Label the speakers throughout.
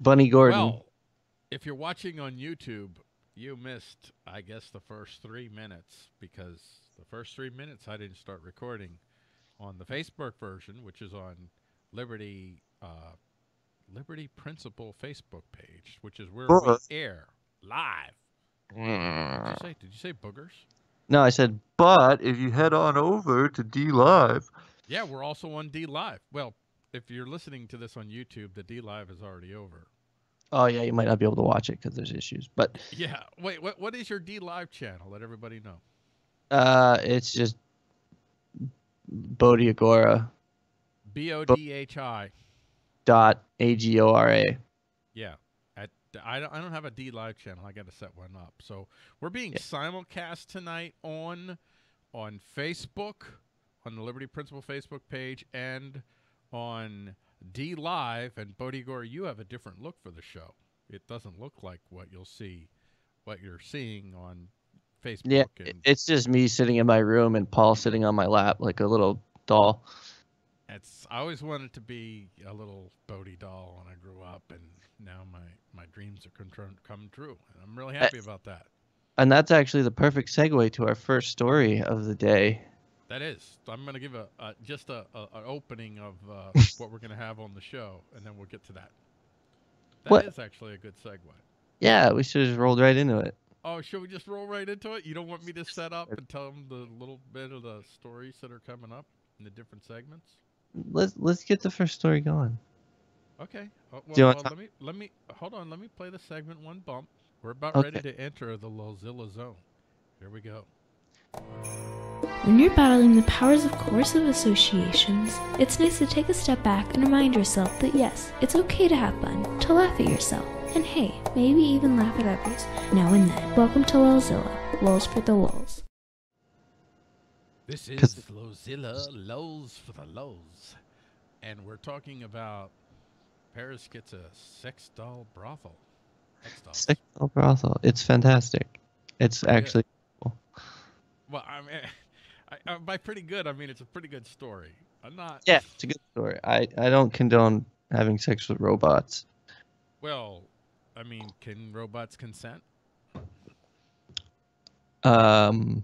Speaker 1: Bunny Gordon.
Speaker 2: Well, if you're watching on YouTube, you missed, I guess, the first three minutes because the first three minutes I didn't start recording on the Facebook version, which is on Liberty uh, Liberty Principle Facebook page, which is where we
Speaker 1: Boogers.
Speaker 2: air live. Did you say? Did you say boogers?
Speaker 1: no, I said, but if you head on over to D Live,
Speaker 2: Yeah, we're also on D Live. Well, if you're listening to this on YouTube, the D Live is already over.
Speaker 1: Oh yeah, you might not be able to watch it because there's issues. But
Speaker 2: Yeah. Wait. What? What is your D Live channel? Let everybody know.
Speaker 1: uh, it's just Bodhi Agora
Speaker 2: B O D H I.
Speaker 1: dot A G O R A.
Speaker 2: Yeah. At I don't, I don't have a D Live channel. I got to set one up. So we're being
Speaker 1: Yeah.
Speaker 2: simulcast tonight on on Facebook, on the Liberty Principle Facebook page, and on D Live. And Bodhi Gore, you have a different look for the show. It doesn't look like what you'll see, what you're seeing on Facebook.
Speaker 1: Yeah,
Speaker 2: and,
Speaker 1: it's just me sitting in my room and Paul sitting on my lap like a little doll.
Speaker 2: It's I always wanted to be a little Bodhi doll when I grew up, and now my my dreams are come, come true, and I'm really happy about that.
Speaker 1: And that's actually the perfect segue to our first story of the day.
Speaker 2: That is, I'm going to give a, a just a, a an opening of uh, what we're going to have on the show, and then we'll get to that. That is
Speaker 1: What?
Speaker 2: actually a good segue.
Speaker 1: Yeah, we should have just rolled right into it.
Speaker 2: Oh, should we just roll right into it? You don't want me to set up and tell them the little bit of the stories that are coming up in the different segments?
Speaker 1: Let's let's get the first story going.
Speaker 2: Okay. Oh, well,
Speaker 1: Do you
Speaker 2: well,
Speaker 1: want-
Speaker 2: let me let me hold on. Let me play the segment one bump. We're about
Speaker 1: Okay.
Speaker 2: ready to enter the Lulzilla zone. Here we go.
Speaker 3: When you're battling the powers of coercive associations, it's nice to take a step back and remind yourself that yes, it's okay to have fun, to laugh at yourself, and hey, maybe even laugh at others now and then. Welcome to Lulzilla, Lulz for the Lulz.
Speaker 2: This is Lulzilla Lulz for the Lulz, and we're talking about Paris gets a sex doll brothel. Sex doll,
Speaker 1: Sick little brothel. It's fantastic. It's oh,
Speaker 2: Yeah.
Speaker 1: actually
Speaker 2: Well, I mean, I, I, by pretty good, I mean it's a pretty good story. I'm not.
Speaker 1: yeah, it's a good story. I I don't condone having sex with robots.
Speaker 2: Well, I mean, can robots consent?
Speaker 1: Um,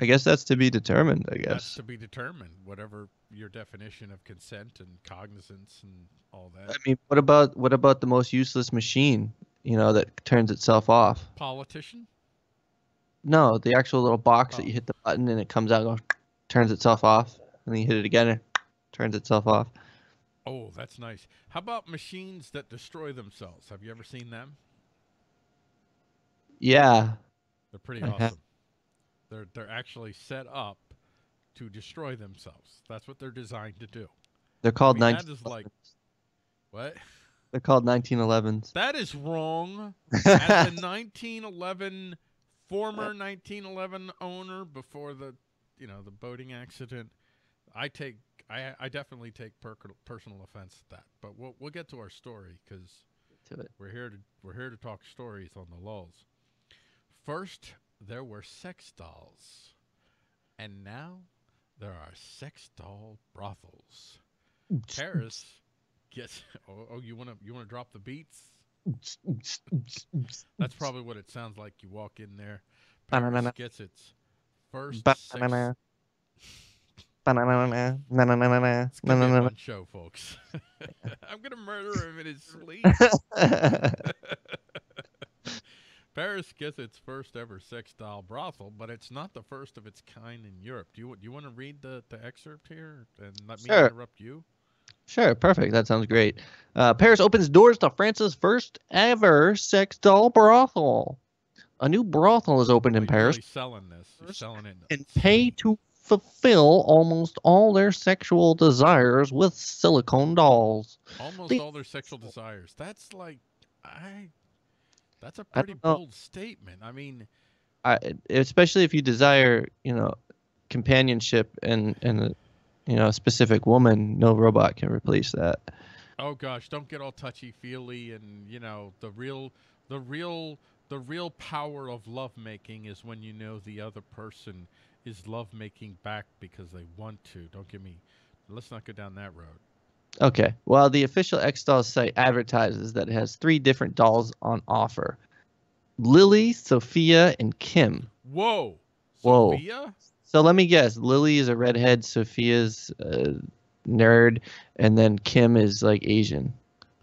Speaker 1: I guess that's to be determined. I guess That's
Speaker 2: to be determined. Whatever your definition of consent and cognizance and all that.
Speaker 1: I mean, what about what about the most useless machine? You know that turns itself off.
Speaker 2: Politician?
Speaker 1: No, the actual little box that
Speaker 2: Oh.
Speaker 1: you hit the button and it comes out, goes, turns itself off, and then you hit it again, and it turns itself off.
Speaker 2: Oh, that's nice. How about machines that destroy themselves? Have you ever seen them?
Speaker 1: Yeah,
Speaker 2: They're pretty
Speaker 1: I
Speaker 2: awesome. They're they're actually set up to destroy themselves. That's what they're designed to do.
Speaker 1: they're called
Speaker 2: mean,
Speaker 1: 19.
Speaker 2: that is like- What?
Speaker 1: They're called 1911s.
Speaker 2: That is wrong. As a 1911 former 1911 owner before the you know the boating accident, I take I I definitely take per- personal offense at that. But we'll we'll get to our story because we're here to we're here to talk stories on the lulz. First, there were sex dolls, and now there are sex doll brothels. Paris gets. Oh, oh you want to you want to drop the beats? That's probably what it sounds like. You walk in there. Paris gets its first
Speaker 1: Ba-
Speaker 2: sex.
Speaker 1: na-na-na. Ba-na-na-na, na-na-na-na,
Speaker 2: It's gonna be
Speaker 1: na-na-na-na.
Speaker 2: show, folks. I'm gonna murder him in his sleep. Paris gets its first ever sex doll brothel, but it's not the first of its kind in Europe. Do you do you want to read the, the excerpt here and let me
Speaker 1: Sure.
Speaker 2: interrupt you?
Speaker 1: Sure, perfect. That sounds great. Uh, Paris opens doors to France's first ever sex doll brothel. A new brothel is opened in Paris
Speaker 2: really selling this. You're selling it.
Speaker 1: and pay to fulfill almost all their sexual desires with silicone dolls.
Speaker 2: almost
Speaker 1: the-
Speaker 2: all their sexual desires. That's like I. That's a pretty bold statement. I mean,
Speaker 1: I, especially if you desire, you know, companionship and and you know a specific woman, no robot can replace that.
Speaker 2: oh gosh, don't get all touchy feely and you know the real, the real, the real power of lovemaking is when you know the other person is lovemaking back because they want to. Don't give me. Let's not go down that road.
Speaker 1: Okay. Well, the official X Dolls site advertises that it has three different dolls on offer Lily, Sophia, and Kim.
Speaker 2: Whoa.
Speaker 1: Whoa.
Speaker 2: Sophia?
Speaker 1: So let me guess. Lily is a redhead, Sophia's a nerd, and then Kim is like Asian,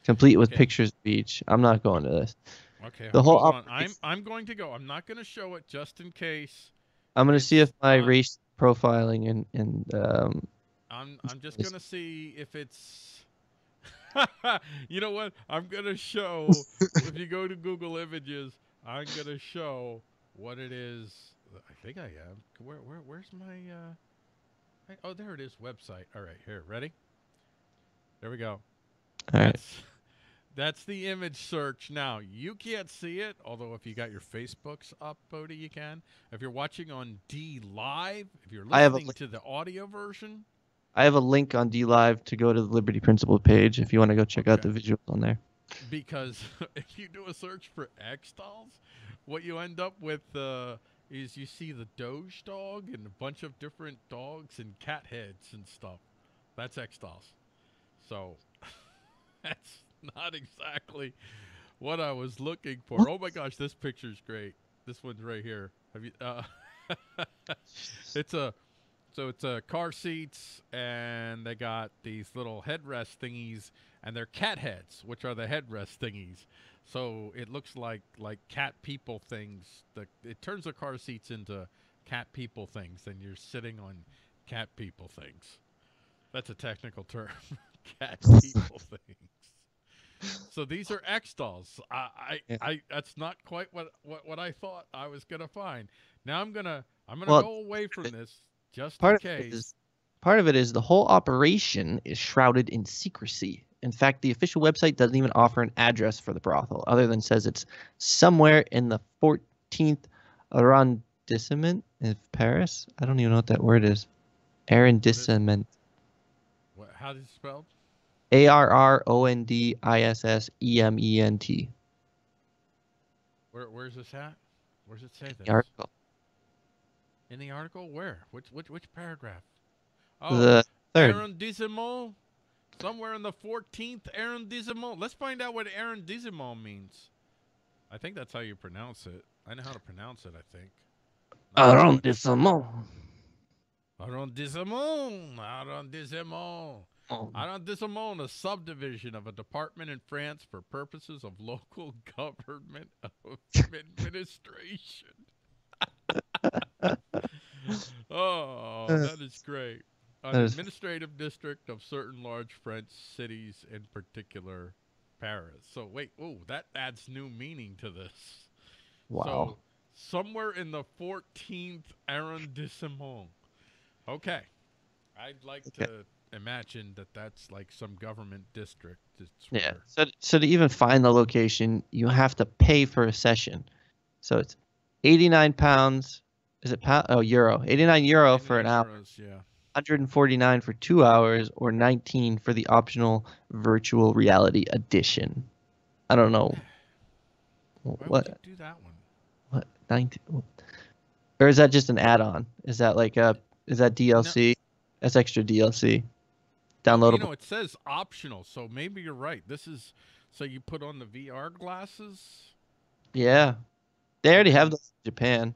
Speaker 1: complete with
Speaker 2: Okay.
Speaker 1: pictures of each. I'm not going to this.
Speaker 2: Okay.
Speaker 1: The whole
Speaker 2: on. I'm I'm going to go. I'm not going to show it just in case.
Speaker 1: I'm going to see if my race profiling and, and um,
Speaker 2: I'm I'm just gonna see if it's. you know what? I'm gonna show. if you go to Google Images, I'm gonna show what it is. I think I am. Where where where's my? Uh... I- oh, there it is. Website. All right, here. Ready? There we go.
Speaker 1: all right.
Speaker 2: That's, that's the image search. Now you can't see it, although if you got your Facebooks up, Bodhi, you can. If you're watching on D Live, if you're listening to the audio version,
Speaker 1: I have a link on D Live to go to the Liberty Principle page if you want to go check out the visuals on there.
Speaker 2: because if you do a search for X dolls, what you end up with uh, is you see the Doge dog and a bunch of different dogs and cat heads and stuff. That's X dolls. So that's not exactly what I was looking for.
Speaker 1: What?
Speaker 2: Oh my gosh, this picture's great. This one's right here. Have you? Uh, it's a so it's a car seats and they got these little headrest thingies and they're cat heads, which are the headrest thingies. So it looks like like cat people things. The it turns the car seats into cat people things, and you're sitting on cat people things. That's a technical term. cat people things. So these are X dolls. I, I, I, that's not quite what, what, what I thought I was gonna find. Now I'm gonna, I'm gonna
Speaker 1: Well,
Speaker 2: go away from this just
Speaker 1: Part
Speaker 2: in
Speaker 1: of
Speaker 2: case.
Speaker 1: is part of it is the whole operation is shrouded in secrecy. In fact, the official website doesn't even offer an address for the brothel, other than says it's somewhere in the 14th arrondissement of Paris. I don't even know what that word is. Arrondissement.
Speaker 2: What, how is it spelled?
Speaker 1: A R R O N D I S S E M E N T.
Speaker 2: Where, where's this at? Where's it say this?
Speaker 1: The article.
Speaker 2: In the article? Where? Which which which paragraph? Oh,
Speaker 1: The third.
Speaker 2: arrondissement. Somewhere in the 14th arrondissement. Let's find out what arrondissement means. I think that's how you pronounce it. I know how to pronounce it, I think.
Speaker 1: Arrondissement.
Speaker 2: Arrondissement. Arrondissement. Oh. Arrondissement, a subdivision of a department in France for purposes of local government administration. oh, that is great. An administrative district of certain large French cities, in particular Paris. So, wait, oh, that adds new meaning to this.
Speaker 1: Wow.
Speaker 2: So, somewhere in the 14th arrondissement. Okay. I'd like
Speaker 1: Okay.
Speaker 2: to imagine that that's like some government district. It's
Speaker 1: Yeah. So, so to even find the location, you have to pay for a session. So it's 89 pounds. Is it pound? Oh, euro. 89 euro for an
Speaker 2: 89
Speaker 1: hour.
Speaker 2: Yeah.
Speaker 1: 149 for two hours, or 19 for the optional virtual reality edition. I don't know.
Speaker 2: Why
Speaker 1: What?
Speaker 2: would you do that one?
Speaker 1: What? 19? Or is that just an add-on? Is that like a? Is that DLC? That's extra DLC. Downloadable.
Speaker 2: You know, it says optional, so maybe you're right. This is so you put on the VR glasses.
Speaker 1: yeah. They already have those in Japan.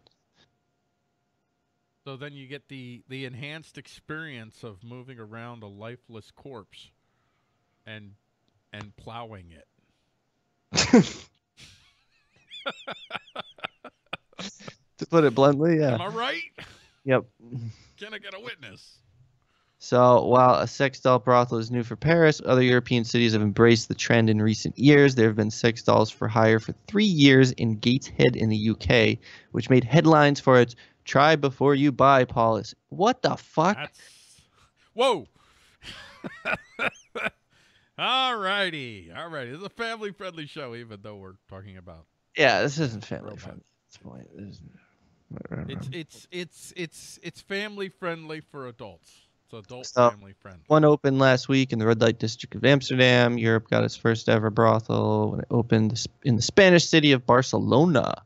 Speaker 2: So then you get the the enhanced experience of moving around a lifeless corpse and and plowing it.
Speaker 1: to put it bluntly, yeah.
Speaker 2: Am I right?
Speaker 1: Yep.
Speaker 2: Can I get a witness?
Speaker 1: So while a sex doll brothel is new for Paris, other European cities have embraced the trend in recent years. There have been sex dolls for hire for three years in Gateshead in the UK, which made headlines for its "Try before you buy" policy. What the fuck?
Speaker 2: That's whoa. all righty, all righty. It's a family-friendly show, even though we're talking about
Speaker 1: Yeah, this isn't family friendly at this point.
Speaker 2: It's it's it's it's it's family-friendly for adults. It's adult
Speaker 1: So-
Speaker 2: family friendly.
Speaker 1: One opened last week in the red light district of Amsterdam. Europe got its first ever brothel when it opened in the Spanish city of Barcelona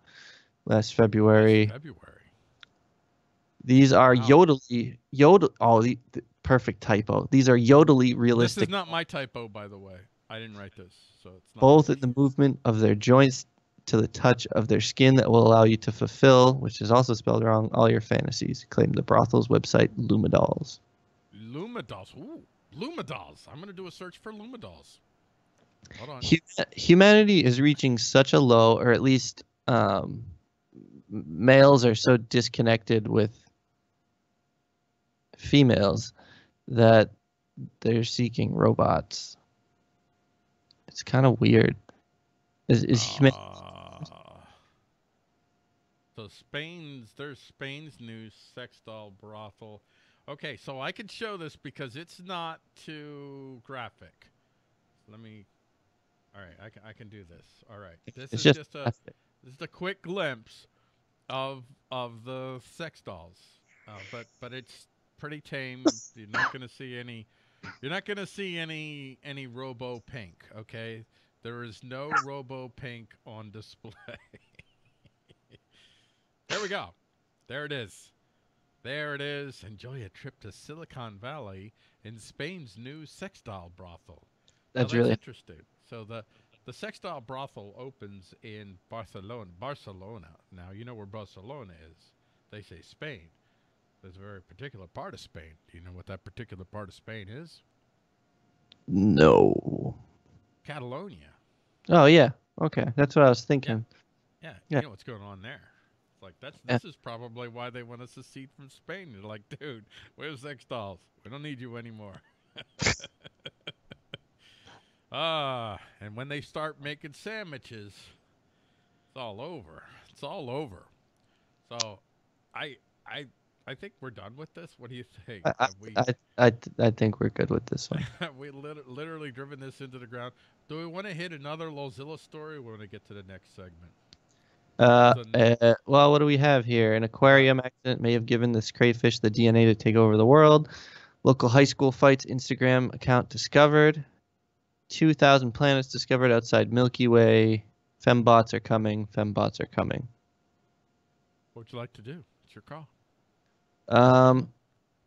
Speaker 1: last February.
Speaker 2: February.
Speaker 1: These are
Speaker 2: Wow.
Speaker 1: Yodel Yodel. Oh, the, the perfect typo. These are yodely realistic.
Speaker 2: This is not my typo, by the way. I didn't write this, so it's not.
Speaker 1: both in the movement of their joints to the touch of their skin that will allow you to fulfill, which is also spelled wrong, all your fantasies. Claimed the brothel's website, Lumidolls.
Speaker 2: Lumidolls. Ooh, Lumidolls. I'm gonna do a search for Lumidolls. Hold on.
Speaker 1: Hu- humanity is reaching such a low, or at least um, males are so disconnected with females that they're seeking robots. It's kind of weird. Is is human?
Speaker 2: Ah. so Spain's there's Spain's new sex doll brothel. Okay, so I can show this because it's not too graphic. Let me. All right, I can I can do this. All right, this
Speaker 1: It's
Speaker 2: is
Speaker 1: just,
Speaker 2: just, a this is a quick glimpse of of the sex dolls, uh, but but it's pretty tame. You're not gonna see any. You're not gonna see any any Robo Pink. Okay, there is no Robo Pink on display. there we go. There it is. There it is. Enjoy a trip to Silicon Valley in Spain's new sex doll brothel. Now,
Speaker 1: that's really
Speaker 2: interesting. So the the sex doll brothel opens in Barcelona. Barcelona. Now you know where Barcelona is. They say Spain. There's a very particular part of Spain. Do you know what that particular part of Spain is?
Speaker 1: no.
Speaker 2: Catalonia.
Speaker 1: Oh yeah. Okay, that's what I was thinking.
Speaker 2: Yeah,
Speaker 1: Yeah.
Speaker 2: you know what's going on there. It's like that's
Speaker 1: Yeah.
Speaker 2: this is probably why they want us to secede from Spain. They're like, dude, where's sex dolls? We don't need you anymore. ah, and when they start making sandwiches, it's all over. It's all over. So, I I I think we're done with this. What do you think?
Speaker 1: I, I,
Speaker 2: we
Speaker 1: I, I, I think we're good with this one.
Speaker 2: we lit- literally driven this into the ground? Do we want to hit another Lulzilla story? Or we want to get to the next segment.
Speaker 1: Uh, uh, well, what do we have here? An aquarium accident may have given this crayfish the DNA to take over the world. Local high school fights Instagram account discovered. 2,000 planets discovered outside Milky Way. Fembots are coming. Fembots are coming.
Speaker 2: What would you like to do? It's your call.
Speaker 1: Um,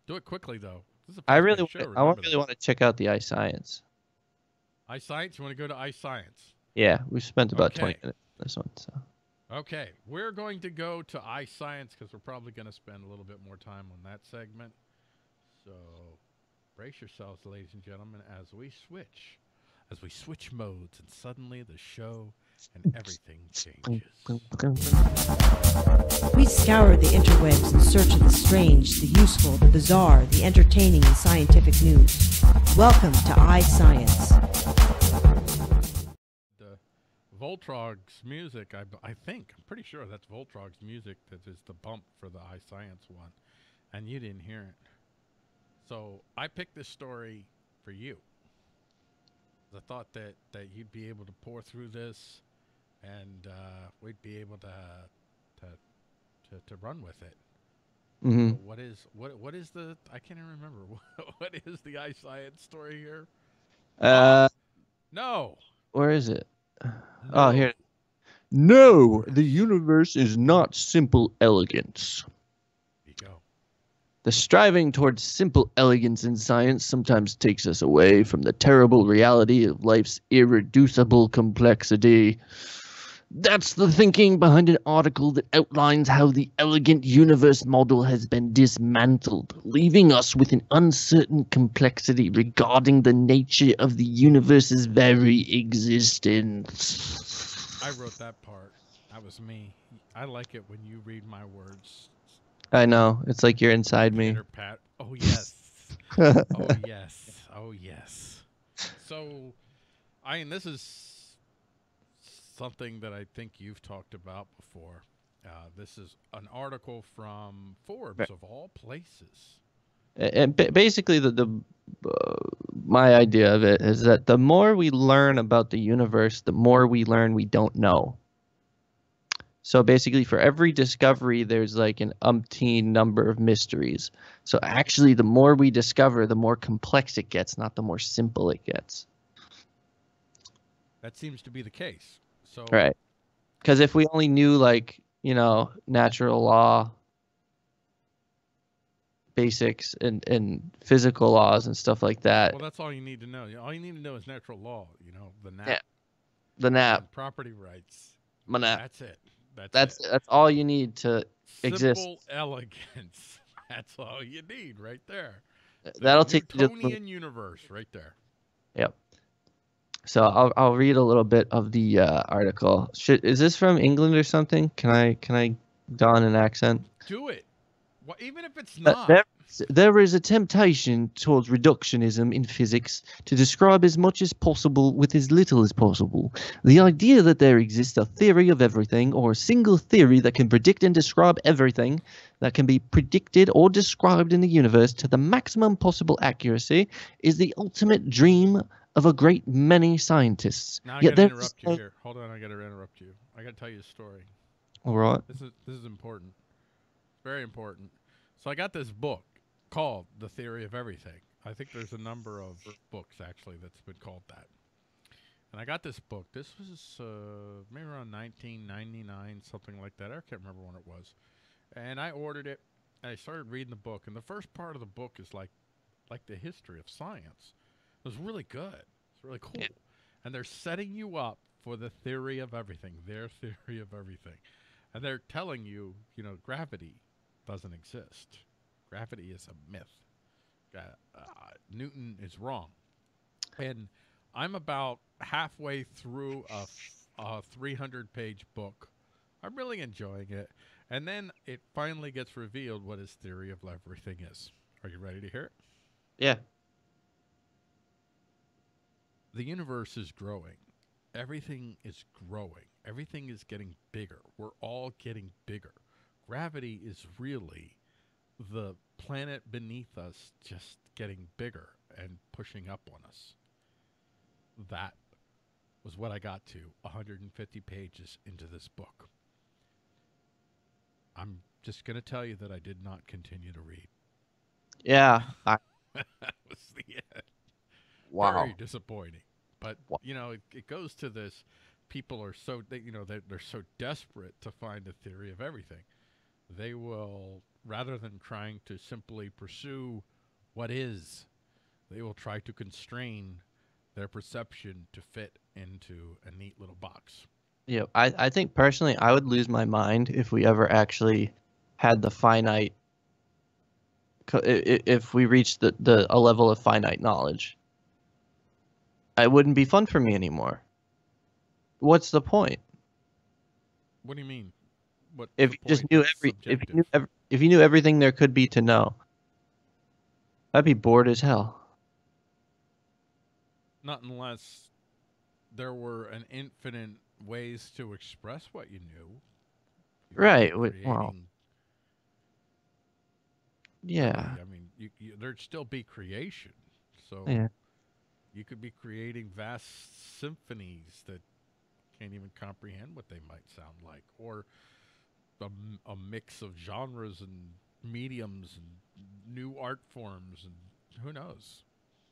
Speaker 2: Do it quickly though. This is a
Speaker 1: I really,
Speaker 2: show,
Speaker 1: I really
Speaker 2: that.
Speaker 1: want to check out the iScience.
Speaker 2: iScience. You want to go to iScience?
Speaker 1: Yeah, we spent about 20 minutes on this one. So
Speaker 2: Okay, we're going to go to iScience because we're probably going to spend a little bit more time on that segment. So brace yourselves, ladies and gentlemen, as we switch, as we switch modes, and suddenly the show and everything changes.
Speaker 4: We scour the interwebs in search of the strange, the useful, the bizarre, the entertaining, and scientific news. Welcome to iScience.
Speaker 2: the Voltrog's music, I, I think, I'm pretty sure that's Voltrog's music that is the bump for the iScience one, and you didn't hear it. So I picked this story for you. I thought that, that you'd be able to pour through this, and uh, we'd be able to, to to to run with it.
Speaker 1: Mm-hmm.
Speaker 2: So what is what what is the I can't even remember what is the iScience story here?
Speaker 1: uh,
Speaker 2: No.
Speaker 1: where is it? Oh, here.
Speaker 2: No.
Speaker 1: No, the universe is not simple elegance.
Speaker 2: Here you go.
Speaker 1: The striving towards simple elegance in science sometimes takes us away from the terrible reality of life's irreducible complexity. That's the thinking behind an article that outlines how the elegant universe model has been dismantled, leaving us with an uncertain complexity regarding the nature of the universe's very existence.
Speaker 2: I wrote that part. That was me. I like it when you read my words.
Speaker 1: I know, it's like you're inside me.
Speaker 2: Pat. Oh yes. oh yes. Oh yes. So, I mean, this is something that I think you've talked about before. Uh, this is an article from Forbes of all places.
Speaker 1: and basically the, the uh, my idea of it is that the more we learn about the universe the more we learn we don't know so basically for every discovery there's like an umpteen number of mysteries so actually the more we discover the more complex it gets not the more simple it gets
Speaker 2: That seems to be the case. So,
Speaker 1: right because if we only knew like you know natural law basics and and physical laws and stuff like that.
Speaker 2: Well, that's all you need to know. All you need to know is natural law. You know, the NAP,
Speaker 1: Yeah. the nap,
Speaker 2: property rights.
Speaker 1: my nap.
Speaker 2: That's it. That's
Speaker 1: That's
Speaker 2: it.
Speaker 1: that's all you need to. exist.
Speaker 2: Simple elegance. That's all you need right there. The
Speaker 1: That'll take you to the-
Speaker 2: universe right there.
Speaker 1: So I'll I'll read a little bit of the uh, article. Should, is this from England or something? Can I can I don an accent?
Speaker 2: Do it. Well, even if it's
Speaker 1: Uh,
Speaker 2: not.
Speaker 1: there, there is a temptation towards reductionism in physics to describe as much as possible with as little as possible. The idea that there exists a theory of everything or a single theory that can predict and describe everything that can be predicted or described in the universe to the maximum possible accuracy is the ultimate dream of a great many scientists.
Speaker 2: now I
Speaker 1: Yet
Speaker 2: gotta interrupt you here. Hold on, I gotta interrupt you. I gotta tell you a story.
Speaker 1: All right.
Speaker 2: This is this is important. Very important. So I got this book called The Theory of Everything. I think there's a number of books actually that's been called that. And I got this book. This was uh, maybe around 1999, something like that. I can't remember when it was. And I ordered it. And I started reading the book. And the first part of the book is like, like the history of science. Was really good. It's really cool. And they're setting you up for the theory of everything. Their theory of everything and they're telling you, you know, gravity doesn't exist. Gravity is a myth. Uh, uh, Newton is wrong. And I'm about halfway through a 300 page book. I'm really enjoying it. And then it finally gets revealed what his theory of everything is. Are you ready to hear it?
Speaker 1: Yeah.
Speaker 2: The universe is growing. Everything is growing. Everything is getting bigger. We're all getting bigger. Gravity is really the planet beneath us just getting bigger and pushing up on us. That was what I got to 150 pages into this book. I'm just going to tell you that I did not continue to read.
Speaker 1: Yeah. I,
Speaker 2: that was the end.
Speaker 1: wow.
Speaker 2: very disappointing. But you know, it, it goes to this: people are so they, you know they're, they're so desperate to find a theory of everything, they will rather than trying to simply pursue what is, they will try to constrain their perception to fit into a neat little box.
Speaker 1: Yeah, I, I think personally I would lose my mind if we ever actually had the finite co- i- i- if we reached the, the a level of finite knowledge. It wouldn't be fun for me anymore. What's the point?
Speaker 2: What do you mean? What
Speaker 1: If you just knew every if you knew ev- if you knew everything there could be to know. I'd be bored as hell.
Speaker 2: not unless there were an infinite ways to express what you knew. You could be
Speaker 1: Right, wi- well, Yeah.
Speaker 2: I mean, you, you, there'd still be creation. So
Speaker 1: Yeah.
Speaker 2: You could be creating vast symphonies that can't even comprehend what they might sound like, or a mix of genres and mediums and new art forms, and who knows?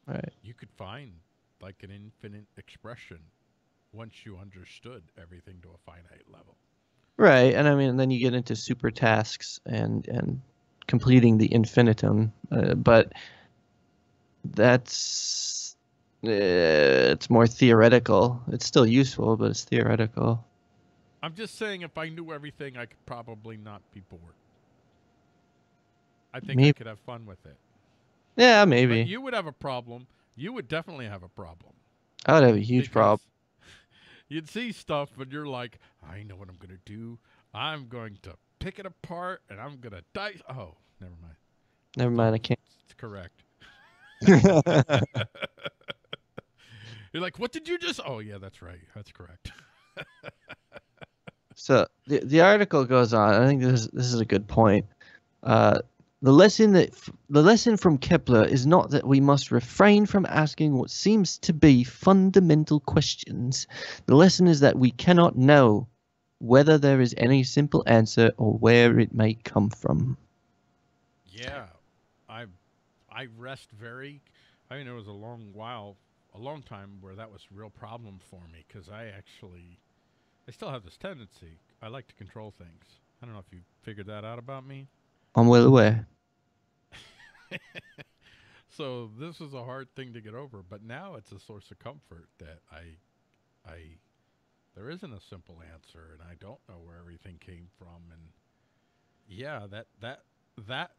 Speaker 1: Right.
Speaker 2: You could find like an infinite expression once you understood everything to a finite level.
Speaker 1: Right, and I mean, then you get into super tasks and and completing the infinitum, uh, but that's it's more theoretical. It's still useful, but it's theoretical.
Speaker 2: I'm just saying, if I knew everything, I could probably not be bored. I think I could have fun with it.
Speaker 1: Yeah,
Speaker 2: But
Speaker 1: maybe.
Speaker 2: you would have a problem. You would definitely have a problem.
Speaker 1: I would have a huge problem.
Speaker 2: You'd see stuff, but you're like, I know what I'm going to do. I'm going to pick it apart, and I'm going to dice. Oh, never mind.
Speaker 1: Never mind, I can't.
Speaker 2: It's correct. You're like, what did you just? Oh, yeah, that's right. That's correct.
Speaker 1: So the the article goes on. I think this is, this is a good point. Uh, the lesson that the lesson from Kepler is not that we must refrain from asking what seems to be fundamental questions. The lesson is that we cannot know whether there is any simple answer or where it may come from.
Speaker 2: Yeah, I I rest very. I mean, it was a long while, a long time where that was a real problem for me because I actually, I still have this tendency. I like to control things. I don't know if you figured that out about me.
Speaker 1: I'm well aware.
Speaker 2: so this was a hard thing to get over, but now it's a source of comfort that I, I, there isn't a simple answer, and I don't know where everything came from, and yeah, that that that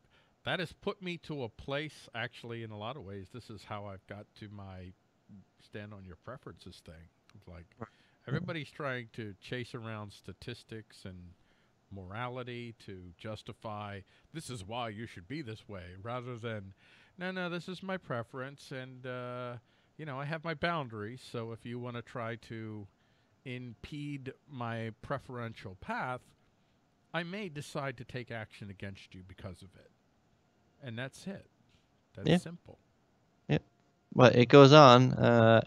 Speaker 2: that has put me to a place. Actually, in a lot of ways, this is how I've got to my stand on your preferences thing. It's like everybody's trying to chase around statistics and morality to justify this is why you should be this way rather than no no this is my preference and uh, you know i have my boundaries so if you want to try to impede my preferential path i may decide to take action against you because of it and that's it that's
Speaker 1: Yeah.
Speaker 2: simple
Speaker 1: But it goes on. Uh,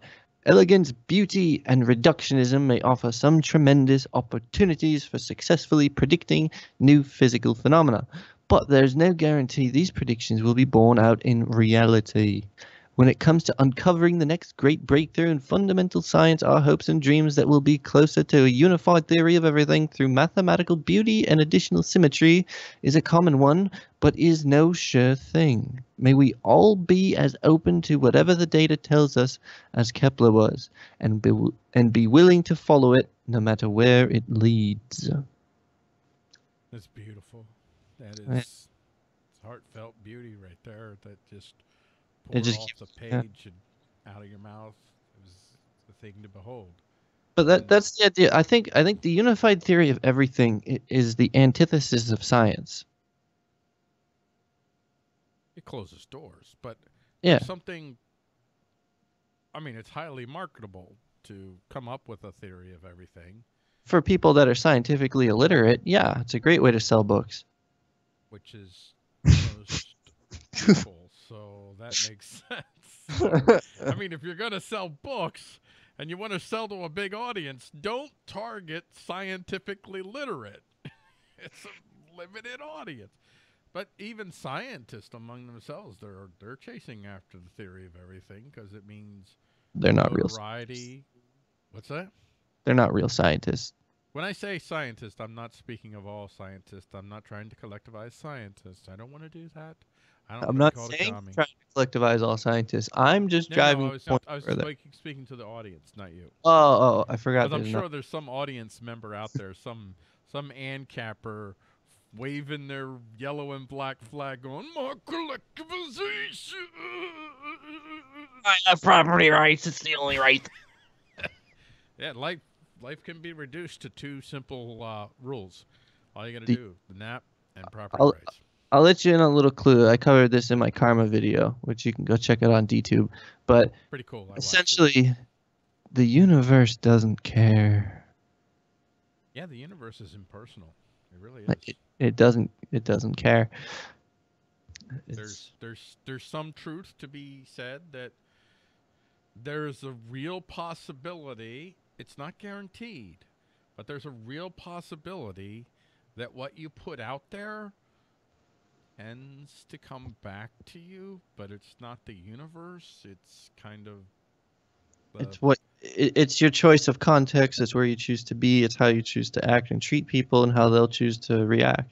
Speaker 1: elegance, beauty, and reductionism may offer some tremendous opportunities for successfully predicting new physical phenomena, but there's no guarantee these predictions will be borne out in reality. When it comes to uncovering the next great breakthrough in fundamental science, our hopes and dreams that will be closer to a unified theory of everything through mathematical beauty and additional symmetry is a common one, but is no sure thing. May we all be as open to whatever the data tells us as Kepler was, and be, and be willing to follow it no matter where it leads.
Speaker 2: That's beautiful. That is heartfelt beauty right there. That just
Speaker 1: It just keeps-
Speaker 2: the
Speaker 1: yeah.
Speaker 2: page and out of your mouth. It was the thing to behold.
Speaker 1: But that that's the idea. I think I think the unified theory of everything is the antithesis of science.
Speaker 2: It closes doors, but
Speaker 1: Yeah.
Speaker 2: something. I mean, it's highly marketable to come up with a theory of everything,
Speaker 1: For people that are scientifically illiterate, yeah, it's a great way to sell books.
Speaker 2: which is most people. That makes sense. I mean, if you're going to sell books and you want to sell to a big audience, don't target scientifically literate. it's a limited audience. But even scientists among themselves, they're they're chasing after the theory of everything because it means
Speaker 1: They're not real.
Speaker 2: notoriety. What's that?
Speaker 1: They're not real scientists.
Speaker 2: When I say scientist, I'm not speaking of all scientists. I'm not trying to collectivize scientists. I don't want to do that. I don't
Speaker 1: I'm not
Speaker 2: be called a
Speaker 1: saying trying to collectivize all scientists. I'm just
Speaker 2: No,
Speaker 1: driving
Speaker 2: no, I
Speaker 1: the
Speaker 2: was,
Speaker 1: point
Speaker 2: I was
Speaker 1: further.
Speaker 2: speaking, speaking to the audience, not you.
Speaker 1: Oh, oh, I forgot.
Speaker 2: I'm sure
Speaker 1: no-
Speaker 2: there's some audience member out there, some some ANCAPper waving their yellow and black flag going, more collectivization.
Speaker 1: I have property rights. It's the only right.
Speaker 2: Yeah, life life can be reduced to two simple uh, rules. All you got to do, the nap and property
Speaker 1: I'll-
Speaker 2: rights.
Speaker 1: I'll let you in a little clue. I covered this in my karma video, which you can go check out on DTube. But
Speaker 2: Pretty cool. I
Speaker 1: essentially, the universe doesn't care.
Speaker 2: Yeah, the universe is impersonal. It really is.
Speaker 1: It, it doesn't. It doesn't care. It's,
Speaker 2: there's there's there's some truth to be said that there's a real possibility it's not guaranteed but there's a real possibility that what you put out there tends to come back to you but it's not the universe it's kind of the,
Speaker 1: it's what it, it's your choice of context. It's where you choose to be. It's how you choose to act and treat people, and how they'll choose to react.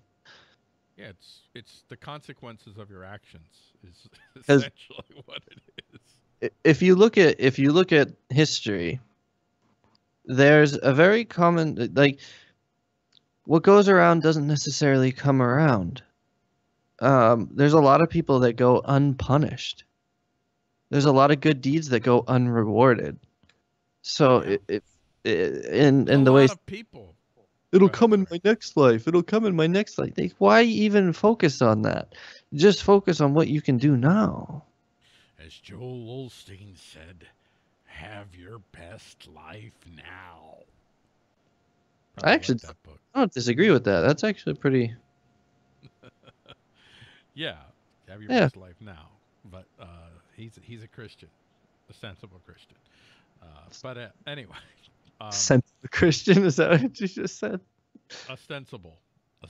Speaker 2: yeah it's it's the consequences of your actions is essentially what it is
Speaker 1: if you look at if you look at history there's a very common like what goes around doesn't necessarily come around um, there's a lot of people that go unpunished. There's a lot of good deeds that go unrewarded. So
Speaker 2: Yeah.
Speaker 1: it, it, it in
Speaker 2: a
Speaker 1: in the
Speaker 2: lot
Speaker 1: ways
Speaker 2: of people.
Speaker 1: It'll
Speaker 2: Go ahead,
Speaker 1: come in my next life. It'll come in my next life. Like, why even focus on that? Just focus on what you can do now.
Speaker 2: As Joel Osteen said, have your best life now.
Speaker 1: I
Speaker 2: Probably like
Speaker 1: actually-
Speaker 2: that book.
Speaker 1: i don't disagree with that. That's actually pretty
Speaker 2: Yeah, have your
Speaker 1: Yeah.
Speaker 2: best life now. But uh, he's he's a Christian, a sensible Christian. Uh, but uh, anyway, um,
Speaker 1: a Christian. Is that what you just said?
Speaker 2: ostensible.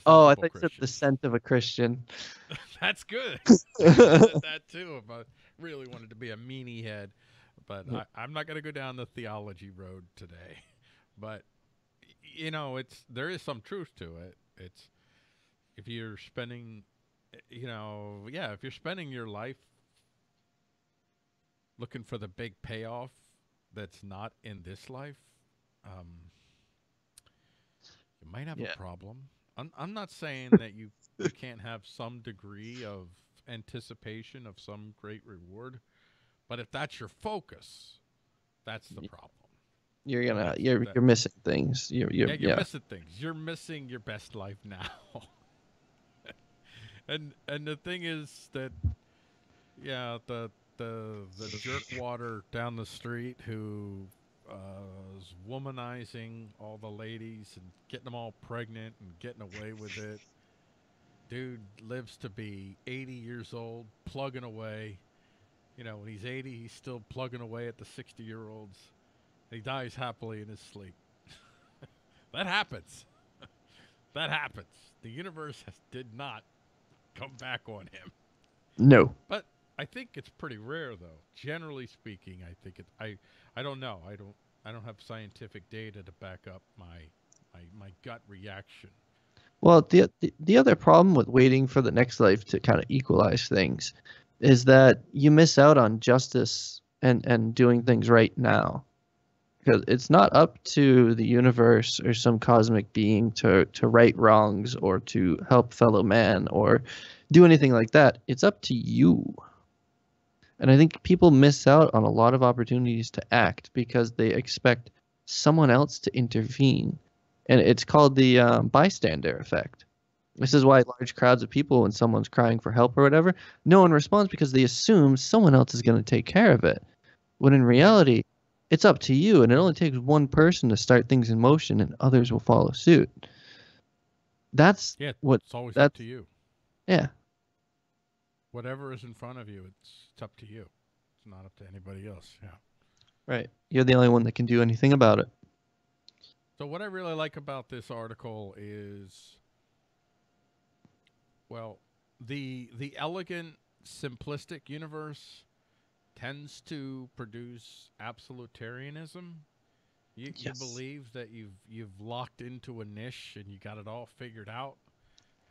Speaker 1: Oh, I think said the scent of a Christian.
Speaker 2: That's good. I said that too. If I really wanted to be a meanie head, but
Speaker 1: Yeah.
Speaker 2: I, I'm not going to go down the theology road today. But you know, it's there is some truth to it. It's if you're spending you know, yeah, if you're spending your life looking for the big payoff that's not in this life, um, you might have
Speaker 1: Yeah.
Speaker 2: a problem. I'm, I'm not saying that you, you can't have some degree of anticipation of some great reward, but if that's your focus, that's the problem.
Speaker 1: You're gonna you're
Speaker 2: that-
Speaker 1: you're missing things. You're you're
Speaker 2: yeah,
Speaker 1: yeah.
Speaker 2: you're missing things. You're missing your best life now. and and the thing is that yeah, the the the jerkwater down the street who uh, is womanizing all the ladies and getting them all pregnant and getting away with it. Dude lives to be 80 years old, plugging away. You know, when he's 80, he's still plugging away at the 60 year olds. He dies happily in his sleep. that happens. that happens. The universe has, did not come back on him.
Speaker 1: No.
Speaker 2: But I think it's pretty rare, though. Generally speaking, I think it. I I don't know. I don't. I don't have scientific data to back up my my, my gut reaction.
Speaker 1: Well, the, the the other problem with waiting for the next life to kind of equalize things is that you miss out on justice and and doing things right now. Because it's not up to the universe or some cosmic being to to right wrongs or to help fellow man or do anything like that. It's up to you. And I think people miss out on a lot of opportunities to act because they expect someone else to intervene and it's called the um, bystander effect. This is why large crowds of people, when someone's crying for help or whatever, no one responds because they assume someone else is going to take care of it. When in reality, it's up to you, and it only takes one person to start things in motion, and others will follow suit. That's
Speaker 2: Yeah,
Speaker 1: what.
Speaker 2: it's always up to you.
Speaker 1: Yeah,
Speaker 2: Whatever is in front of you, it's, it's up to you. It's not up to anybody else. Yeah.
Speaker 1: right. You're the only one that can do anything about it.
Speaker 2: So what I really like about this article is well, the the elegant simplistic universe tends to produce absolutarianism. You,
Speaker 1: Yes.
Speaker 2: you believe that you've you've locked into a niche and you got it all figured out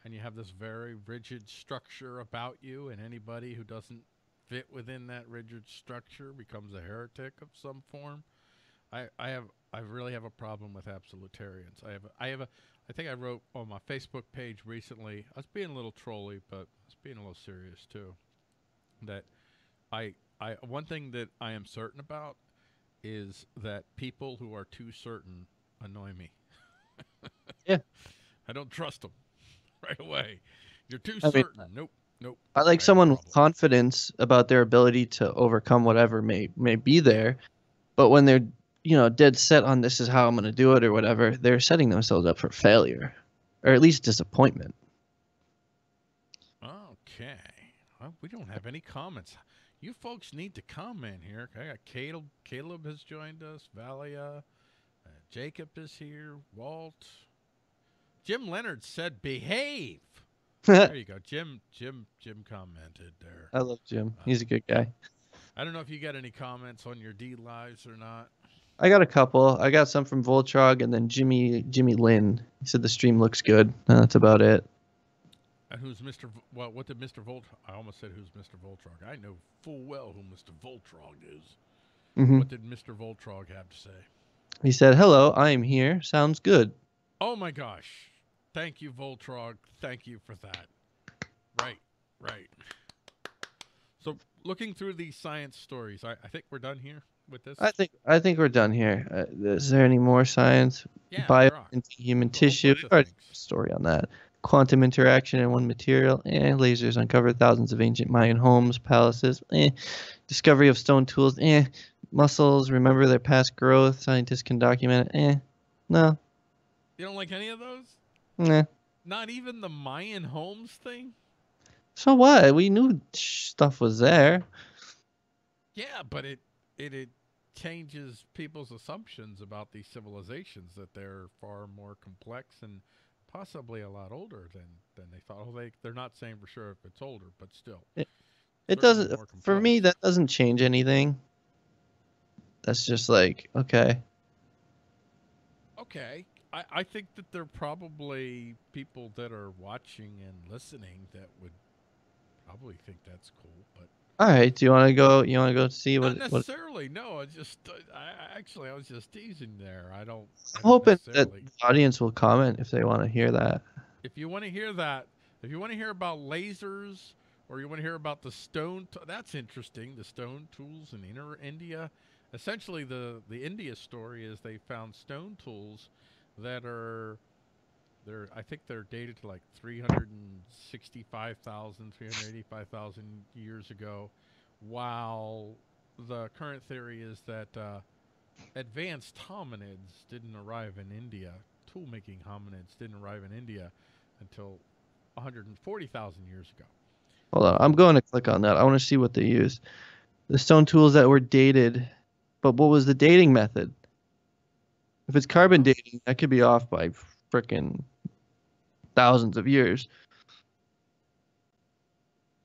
Speaker 2: and you have this very rigid structure about you and anybody who doesn't fit within that rigid structure becomes a heretic of some form. I, I have I really have a problem with absolutarians. I have a, I have a I think I wrote on my Facebook page recently. I was being a little trolly, but I was being a little serious too. That I I one thing that I am certain about is that people who are too certain annoy me.
Speaker 1: Yeah.
Speaker 2: I don't trust them right away. You're too
Speaker 1: I mean-
Speaker 2: certain. nope. Nope.
Speaker 1: I
Speaker 2: I
Speaker 1: like
Speaker 2: a
Speaker 1: someone with confidence about their ability to overcome whatever may may be there, but when they're you know dead set on this is how I'm going to do it or whatever, they're setting themselves up for failure, or at least disappointment.
Speaker 2: Okay. Well, we don't have any comments. You folks need to comment here. I got Caleb. Caleb has joined us. Valia. Uh, Jacob is here. Walt. Jim Leonard said, "Behave." There you go. Jim. Jim. Jim commented there.
Speaker 1: I love Jim. He's a good guy.
Speaker 2: I don't know if you got any comments on your D lives or not.
Speaker 1: I got a couple. I got some from Voltrog and then Jimmy Jimmy Lynn. He said the stream looks good. Uh, that's about it.
Speaker 2: And who's Mr. V- well, what did Mr. Volt? I almost said who's Mr. Voltrog. I know full well who Mr. Voltrog is.
Speaker 1: hmm
Speaker 2: What did Mr. Voltrog have to say?
Speaker 1: He said, "Hello, I am here. Sounds good."
Speaker 2: Oh my gosh. Thank you, Voltrog. Thank you for that. Right, right. So, looking through these science stories, I, I think we're done here with this.
Speaker 1: I think I think we're done here. Uh, is there any more science?
Speaker 2: yeah,
Speaker 1: Bio
Speaker 2: there are.
Speaker 1: into human
Speaker 2: There's
Speaker 1: tissue.
Speaker 2: bunch
Speaker 1: Already
Speaker 2: things.
Speaker 1: a story on that. Quantum interaction in one material. Eh. Lasers uncovered thousands of ancient Mayan homes, palaces. Eh. Discovery of stone tools. Eh. Mussels remember their past growth. Scientists can document it. Eh. No.
Speaker 2: You don't like any of those?
Speaker 1: Nah.
Speaker 2: Not even the Mayan homes thing?
Speaker 1: So what? We knew stuff was there.
Speaker 2: Yeah, but it it it changes people's assumptions about these civilizations that they're far more complex and possibly a lot older than than they thought. Oh, they they're not saying for sure if it's older, but still.
Speaker 1: It
Speaker 2: certainly
Speaker 1: doesn't. For me, that doesn't change anything. That's just like okay.
Speaker 2: Okay. I, I think that there are probably people that are watching and listening that would probably think that's cool, but
Speaker 1: All right. Do you want to go? You want to go see
Speaker 2: not
Speaker 1: what? what
Speaker 2: necessarily. No, I just uh, I, actually I was just teasing there. I don't.
Speaker 1: I'm hoping that the audience will comment if they want to hear that.
Speaker 2: if you want to hear that, if you want to hear about lasers or you want to hear about the stone, t- that's interesting. The stone tools in inner India. Essentially, the the India story is they found stone tools that are they're I think they're dated to like 365,000, 385,000 years ago, while the current theory is that uh, advanced hominids didn't arrive in India. Tool making hominids didn't arrive in India until 140,000 years ago.
Speaker 1: Hold on. I'm going to click on that. I want to see what they use. The stone tools that were dated, but what was the dating method? If it's carbon dating, that could be off by frickin' thousands of years.